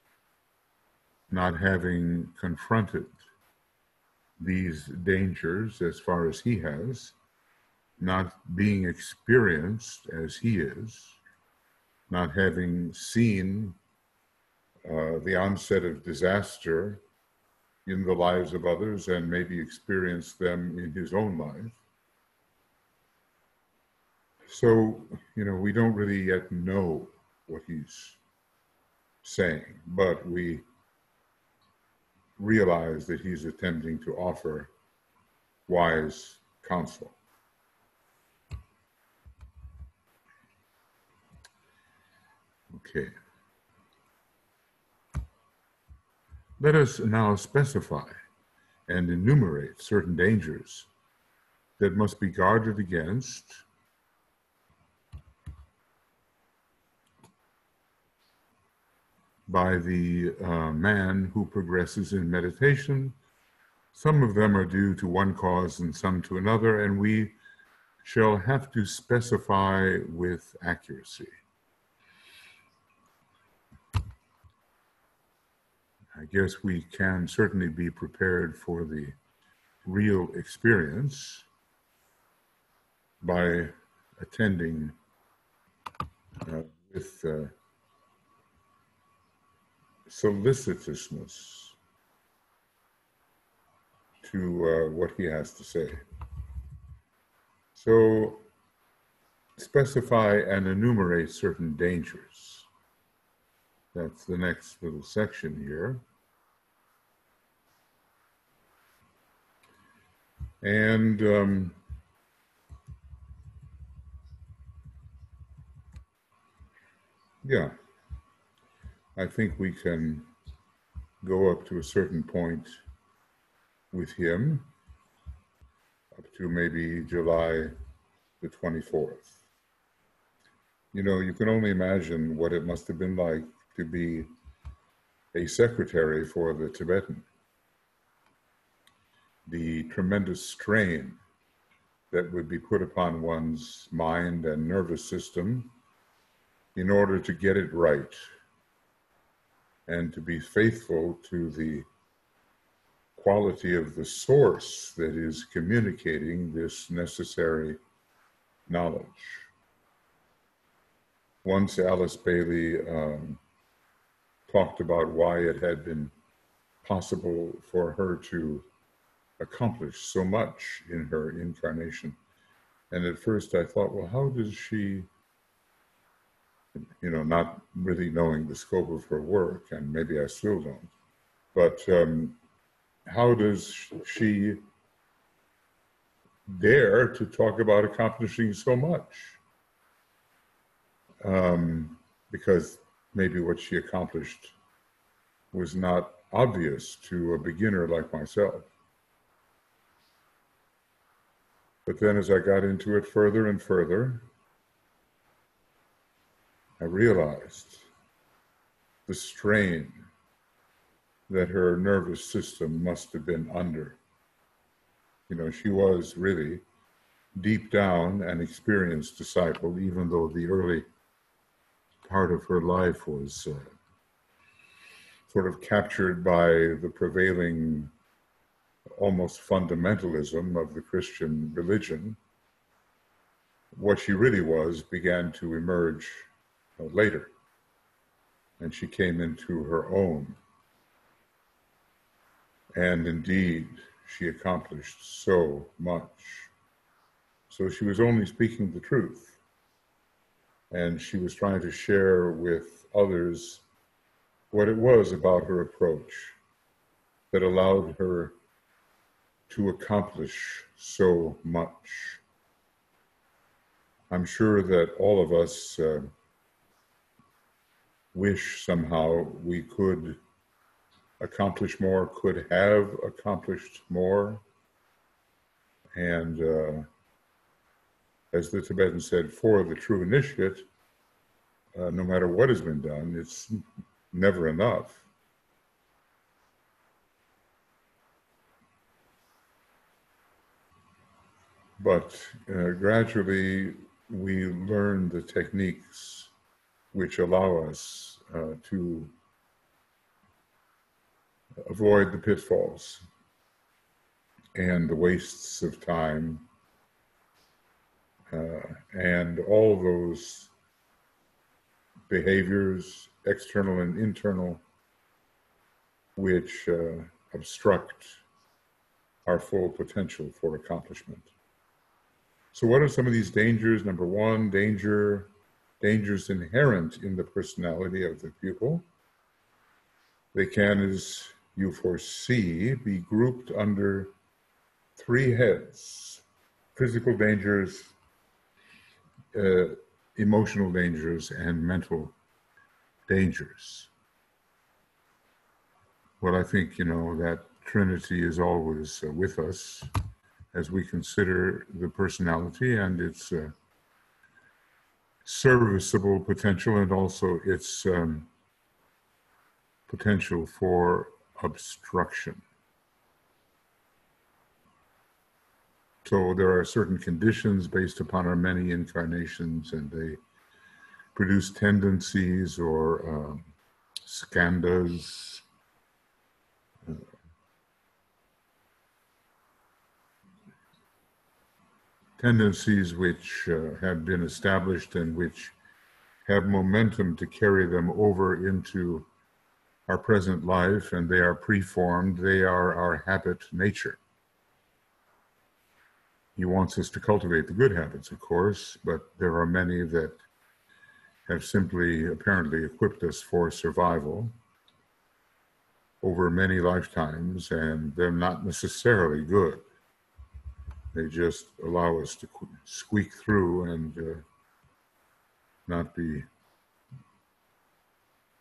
Not having confronted these dangers as far as he has, not being experienced as he is, not having seen uh, the onset of disaster in the lives of others and maybe experienced them in his own life. So, you know, we don't really yet know what he's saying, but we realize that he's attempting to offer wise counsel. Okay. Let us now specify and enumerate certain dangers that must be guarded against by the uh, man who progresses in meditation. Some of them are due to one cause and some to another, and we shall have to specify with accuracy. I guess we can certainly be prepared for the real experience by attending uh, with uh, solicitousness to uh, what he has to say. So, specify and enumerate certain dangers. That's the next little section here. And um, yeah, I think we can go up to a certain point with him, up to maybe July the 24th. You know, you can only imagine what it must have been like to be a secretary for the Tibetan the tremendous strain that would be put upon one's mind and nervous system in order to get it right and to be faithful to the quality of the source that is communicating this necessary knowledge. Once Alice Bailey um, talked about why it had been possible for her to accomplish so much in her incarnation. And at first I thought, well, how does she, you know, not really knowing the scope of her work, and maybe I still don't, but um, how does she dare to talk about accomplishing so much? Um, because maybe what she accomplished was not obvious to a beginner like myself. But then as I got into it further and further, I realized the strain that her nervous system must have been under. You know, she was really deep down an experienced disciple, even though the early part of her life was uh, sort of captured by the prevailing almost fundamentalism of the Christian religion, what she really was began to emerge later. And she came into her own. And indeed, she accomplished so much. So she was only speaking the truth. And she was trying to share with others what it was about her approach that allowed her to accomplish so much. I'm sure that all of us uh, wish somehow we could accomplish more, could have accomplished more. And uh, as the Tibetan said, for the true initiate, uh, no matter what has been done, it's never enough. But uh, gradually, we learn the techniques which allow us uh, to avoid the pitfalls and the wastes of time uh, and all those behaviors, external and internal, which uh, obstruct our full potential for accomplishment. So, what are some of these dangers? Number one, danger, dangers inherent in the personality of the pupil. They can, as you foresee, be grouped under three heads physical dangers, uh, emotional dangers, and mental dangers. Well, I think, you know, that Trinity is always uh, with us as we consider the personality and its uh, serviceable potential and also its um, potential for obstruction. So there are certain conditions based upon our many incarnations, and they produce tendencies or um, skandhas, tendencies which uh, have been established and which have momentum to carry them over into our present life, and they are preformed, they are our habit nature. He wants us to cultivate the good habits, of course, but there are many that have simply apparently equipped us for survival over many lifetimes, and they're not necessarily good. They just allow us to squeak through and uh, not be,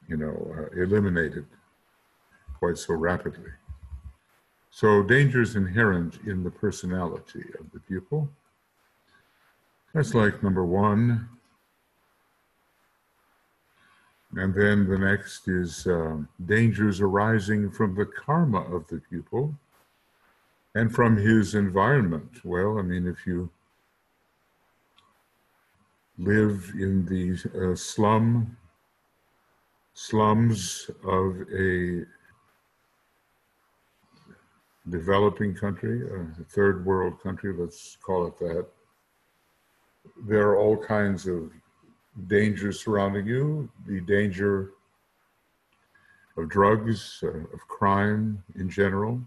you know, uh, eliminated quite so rapidly. So danger is inherent in the personality of the pupil. That's like number one. And then the next is uh, dangers arising from the karma of the pupil and from his environment. Well, I mean, if you live in the uh, slum slums of a developing country, a third world country, let's call it that, there are all kinds of dangers surrounding you. The danger of drugs, uh, of crime in general,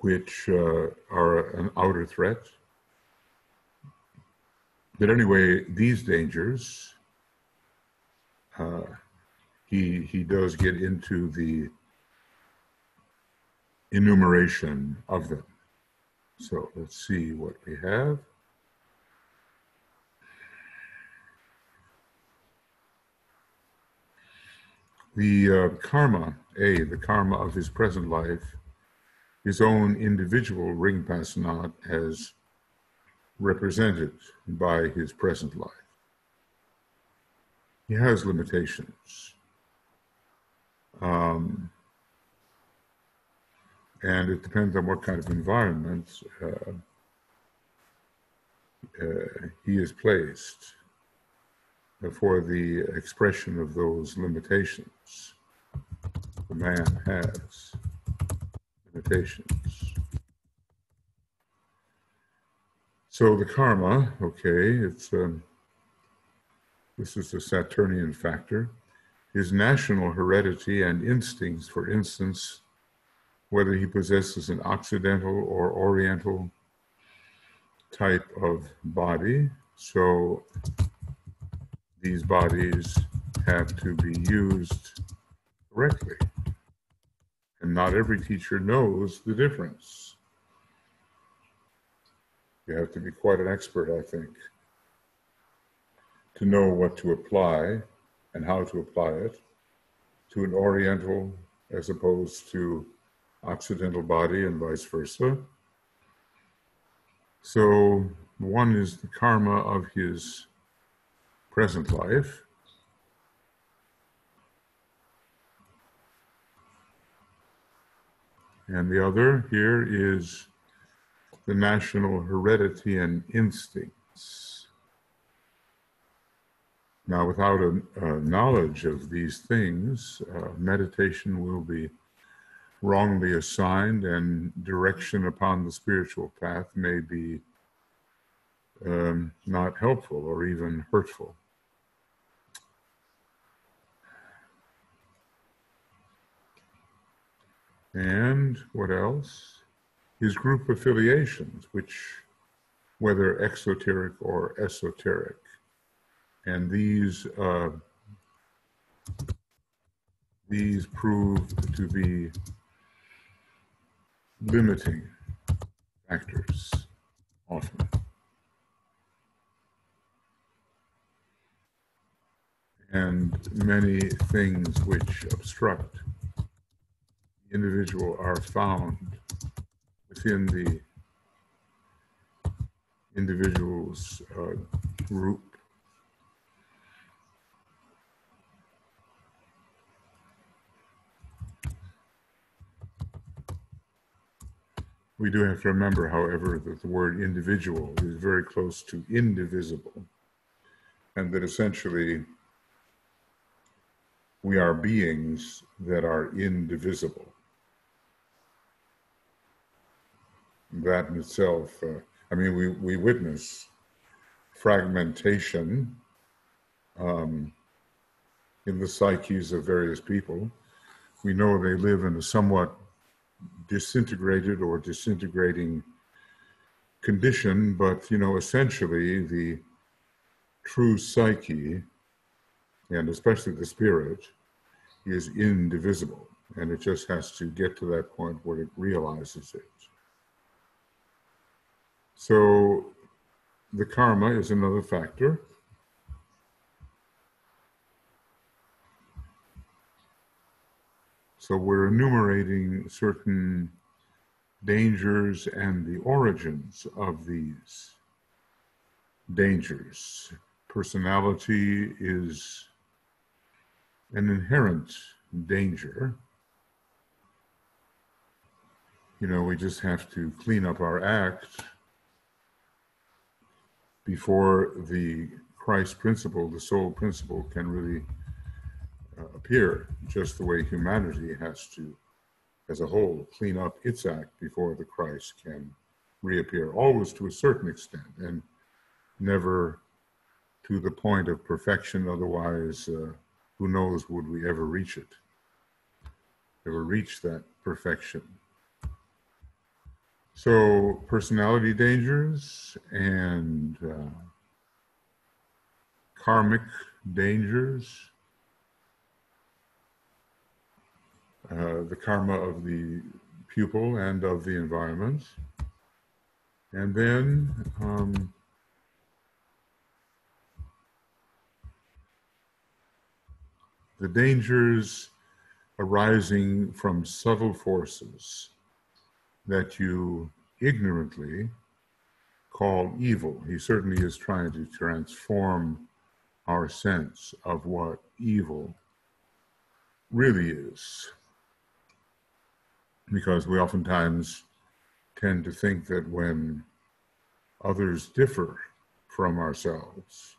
which uh, are an outer threat. But anyway, these dangers, uh, he he does get into the enumeration of them. So let's see what we have. The uh, karma, A, the karma of his present life, his own individual ring-pass-not as represented by his present life. He has limitations. Um, and it depends on what kind of environment uh, uh, he is placed for the expression of those limitations. The man has So the karma, okay, it's um, this is the Saturnian factor. His national heredity and instincts, for instance, whether he possesses an Occidental or Oriental type of body. So these bodies have to be used correctly And not every teacher knows the difference. You have to be quite an expert, I think, to know what to apply and how to apply it to an Oriental as opposed to Occidental body and vice versa. So one is the karma of his present life. And the other here is the national heredity and instincts. Now, without a, a knowledge of these things, uh, meditation will be wrongly assigned, and direction upon the spiritual path may be um, not helpful or even hurtful. And what else? His group affiliations, which, whether exoteric or esoteric, and these uh, these proved to be limiting factors often. And many things which obstruct the individual are found within the individual's uh, group We do have to remember, however, that the word individual is very close to indivisible, and that essentially we are beings that are indivisible. That in itself, uh, I mean, we, we witness fragmentation um, in the psyches of various people. We know they live in a somewhat disintegrated or disintegrating condition, but you know, essentially the true psyche, and especially the spirit, is indivisible, and it just has to get to that point where it realizes it. So, the karma is another factor. So we're enumerating certain dangers and the origins of these dangers. Personality is an inherent danger. You know, we just have to clean up our act before the Christ principle, the soul principle, can really uh, appear, just the way humanity has to, as a whole, clean up its act before the Christ can reappear, always to a certain extent, and never to the point of perfection. Otherwise, uh, who knows, would we ever reach it? Ever reach that perfection? So, personality dangers and uh, karmic dangers Uh, the karma of the pupil and of the environment. And then um, the dangers arising from subtle forces that you ignorantly call evil. He certainly is trying to transform our sense of what evil really is because we oftentimes tend to think that when others differ from ourselves,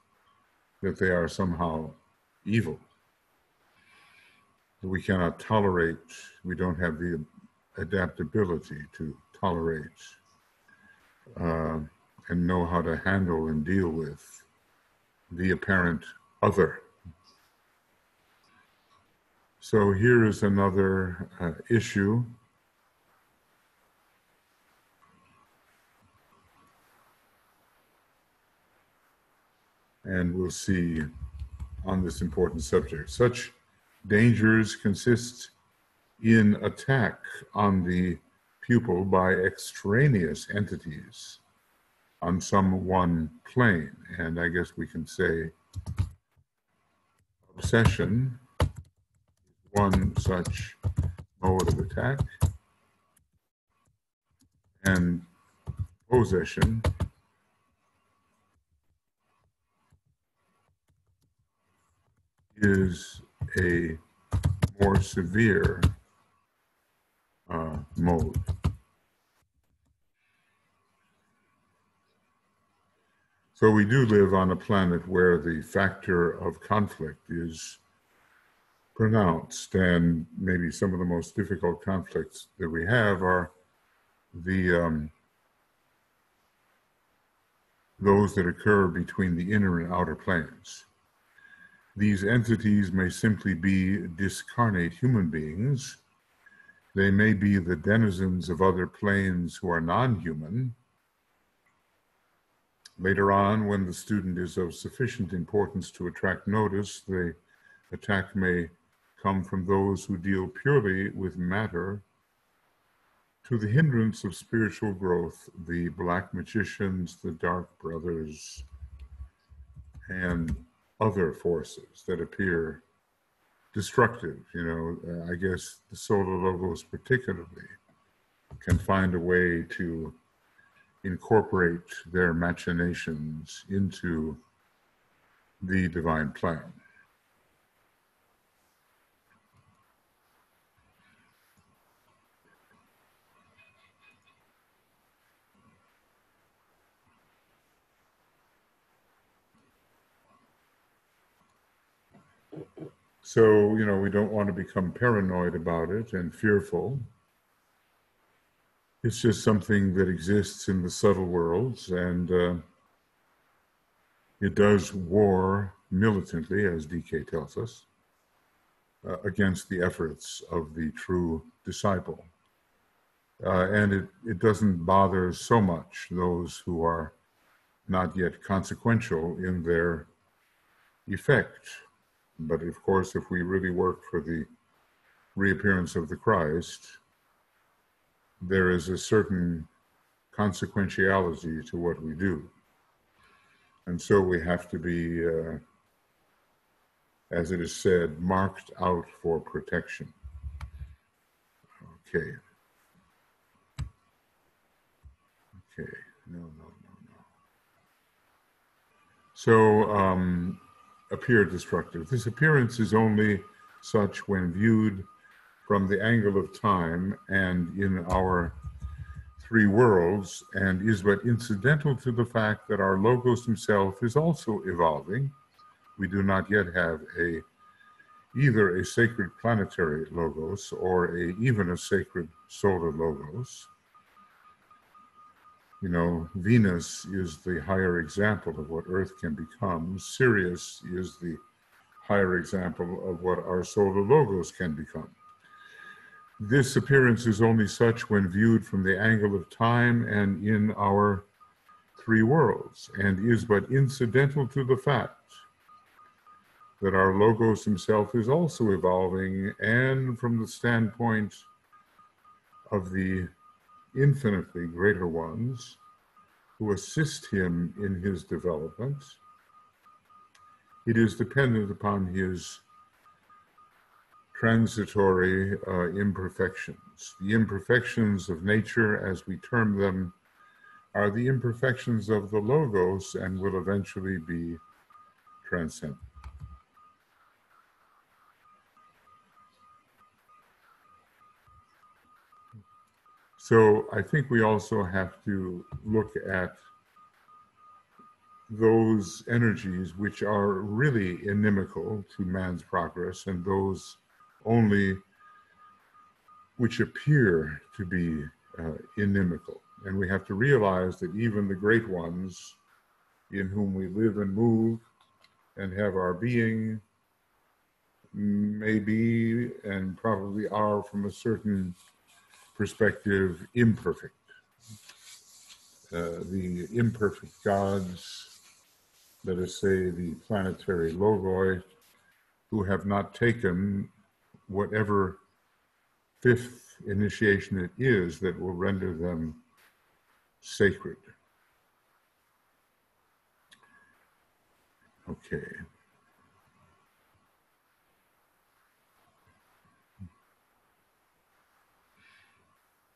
that they are somehow evil. We cannot tolerate, we don't have the adaptability to tolerate uh, and know how to handle and deal with the apparent other. So here is another uh, issue and we'll see on this important subject. Such dangers consist in attack on the pupil by extraneous entities on some one plane. And I guess we can say obsession is one such mode of attack, and possession is a more severe uh, mode. So we do live on a planet where the factor of conflict is pronounced, and maybe some of the most difficult conflicts that we have are the um, those that occur between the inner and outer planes. These entities may simply be discarnate human beings. They may be the denizens of other planes who are non human. Later on, when the student is of sufficient importance to attract notice, the attack may come from those who deal purely with matter. To the hindrance of spiritual growth, the black magicians, the dark brothers, and other forces that appear destructive. You know, uh, I guess the solar logos, particularly, can find a way to incorporate their machinations into the divine plan. So, you know, we don't want to become paranoid about it and fearful. It's just something that exists in the subtle worlds, and uh, it does war militantly, as DK tells us, uh, against the efforts of the true disciple. Uh, and it, it doesn't bother so much those who are not yet consequential in their effect but of course, if we really work for the reappearance of the Christ, there is a certain consequentiality to what we do. And so we have to be, uh, as it is said, marked out for protection. Okay. Okay. No, no, no, no. So, um, appear destructive. This appearance is only such when viewed from the angle of time and in our three worlds, and is but incidental to the fact that our logos himself is also evolving. We do not yet have a either a sacred planetary logos or a even a sacred solar logos you know, Venus is the higher example of what Earth can become. Sirius is the higher example of what our solar logos can become. This appearance is only such when viewed from the angle of time and in our three worlds, and is but incidental to the fact that our logos himself is also evolving, and from the standpoint of the infinitely greater ones who assist him in his development. It is dependent upon his transitory uh, imperfections. The imperfections of nature, as we term them, are the imperfections of the Logos and will eventually be transcended. So I think we also have to look at those energies which are really inimical to man's progress and those only which appear to be uh, inimical. And we have to realize that even the great ones in whom we live and move and have our being may be and probably are from a certain perspective imperfect. Uh, the imperfect gods, let us say the planetary logoi, who have not taken whatever fifth initiation it is that will render them sacred. Okay.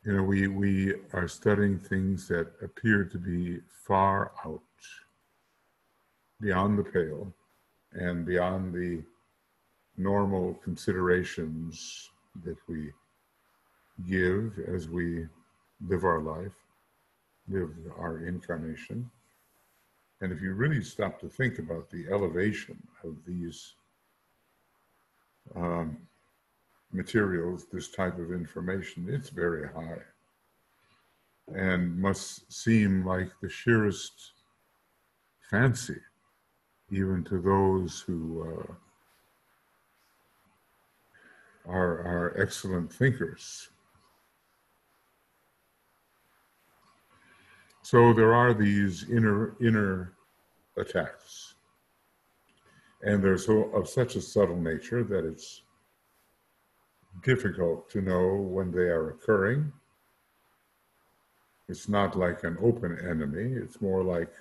You know, we, we are studying things that appear to be far out, beyond the pale, and beyond the normal considerations that we give as we live our life, live our incarnation. And if you really stop to think about the elevation of these um, materials, this type of information, it's very high and must seem like the sheerest fancy, even to those who uh, are, are excellent thinkers. So there are these inner inner attacks, and they're so of such a subtle nature that it's difficult to know when they are occurring. It's not like an open enemy, it's more like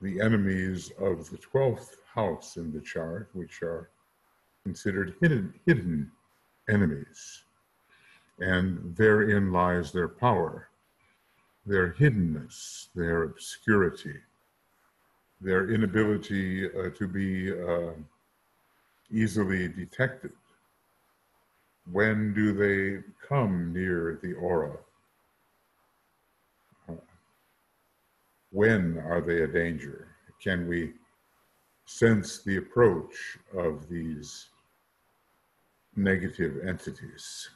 the enemies of the 12th house in the chart, which are considered hidden, hidden enemies. And therein lies their power, their hiddenness, their obscurity, their inability uh, to be uh, easily detected. When do they come near the aura? When are they a danger? Can we sense the approach of these negative entities?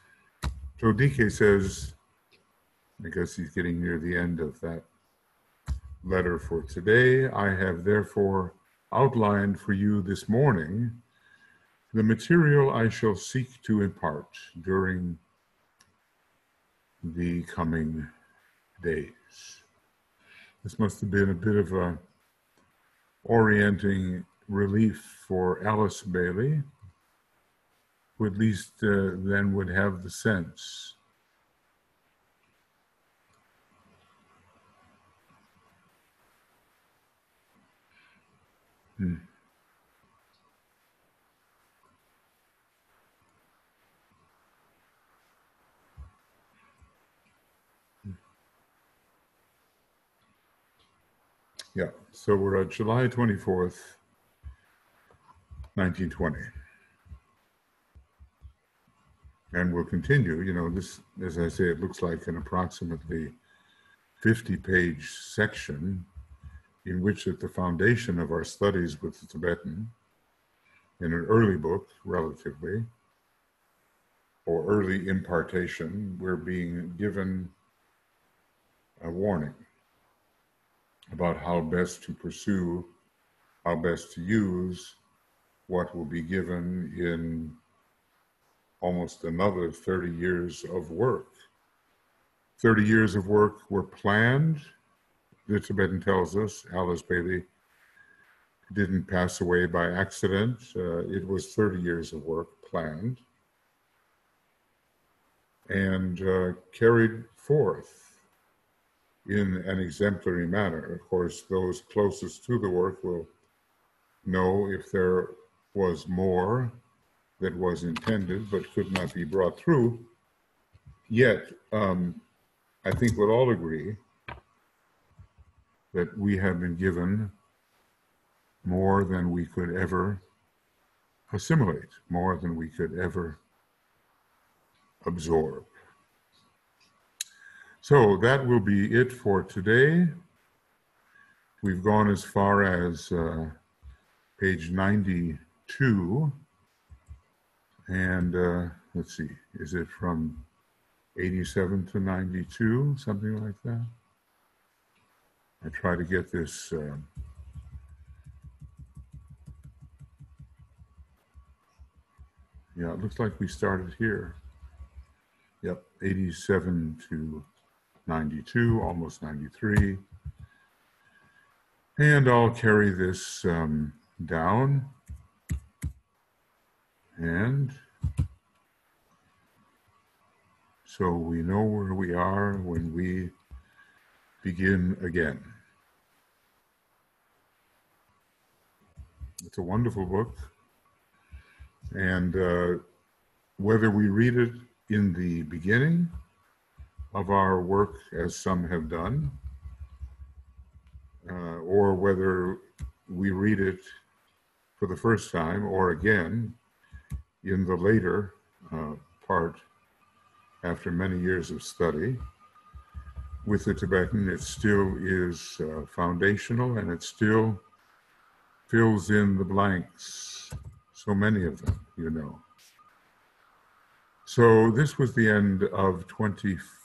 So DK says, I guess he's getting near the end of that letter for today. I have therefore outlined for you this morning the material I shall seek to impart during the coming days. This must have been a bit of a orienting relief for Alice Bailey, who at least uh, then would have the sense Hmm. Yeah, so we're at July 24th, 1920. And we'll continue, you know, this, as I say, it looks like an approximately 50 page section in which at the foundation of our studies with the Tibetan, in an early book, relatively, or early impartation, we're being given a warning about how best to pursue, how best to use what will be given in almost another 30 years of work. 30 years of work were planned the Tibetan tells us, Alice Bailey didn't pass away by accident. Uh, it was 30 years of work planned and uh, carried forth in an exemplary manner. Of course, those closest to the work will know if there was more that was intended but could not be brought through. Yet, um, I think we'll all agree that we have been given more than we could ever assimilate, more than we could ever absorb. So that will be it for today. We've gone as far as uh, page 92. And uh, let's see, is it from 87 to 92, something like that? I try to get this. Uh, yeah, it looks like we started here. Yep, 87 to 92, almost 93. And I'll carry this um, down. And so we know where we are when we begin again. It's a wonderful book. And uh, whether we read it in the beginning of our work, as some have done, uh, or whether we read it for the first time or again in the later uh, part after many years of study. With the Tibetan, it still is uh, foundational and it still fills in the blanks. So many of them, you know. So this was the end of 24.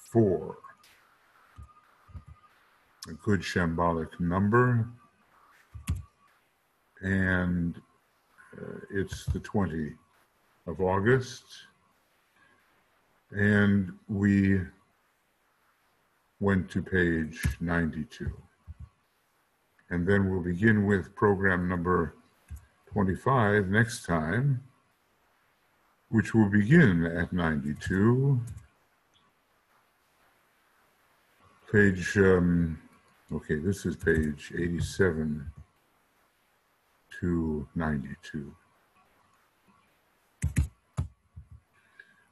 A good shambolic number. And uh, it's the 20 of August. And we went to page 92. And then we'll begin with program number 25 next time, which will begin at 92. Page, um, okay, this is page 87 to 92.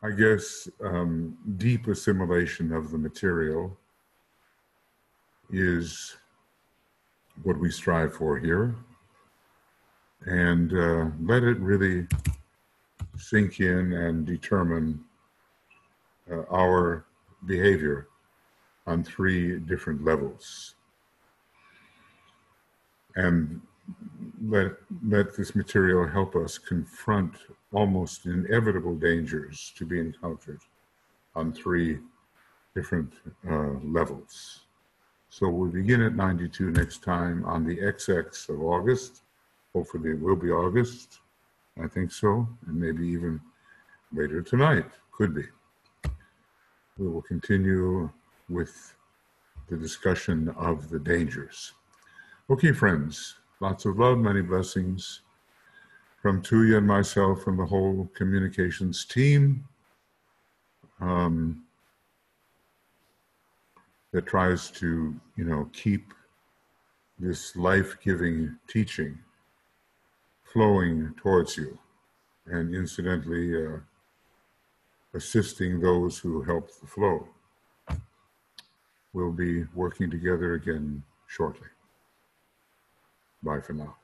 I guess um, deep assimilation of the material is what we strive for here. And uh, let it really sink in and determine uh, our behavior on three different levels. And let, let this material help us confront almost inevitable dangers to be encountered on three different uh, levels. So we'll begin at 92 next time on the XX of August. Hopefully it will be August. I think so. And maybe even later tonight. Could be. We will continue with the discussion of the dangers. Okay, friends, lots of love, many blessings from Tuija and myself and the whole communications team. Um, that tries to, you know, keep this life-giving teaching flowing towards you and incidentally uh, assisting those who help the flow. We'll be working together again shortly. Bye for now.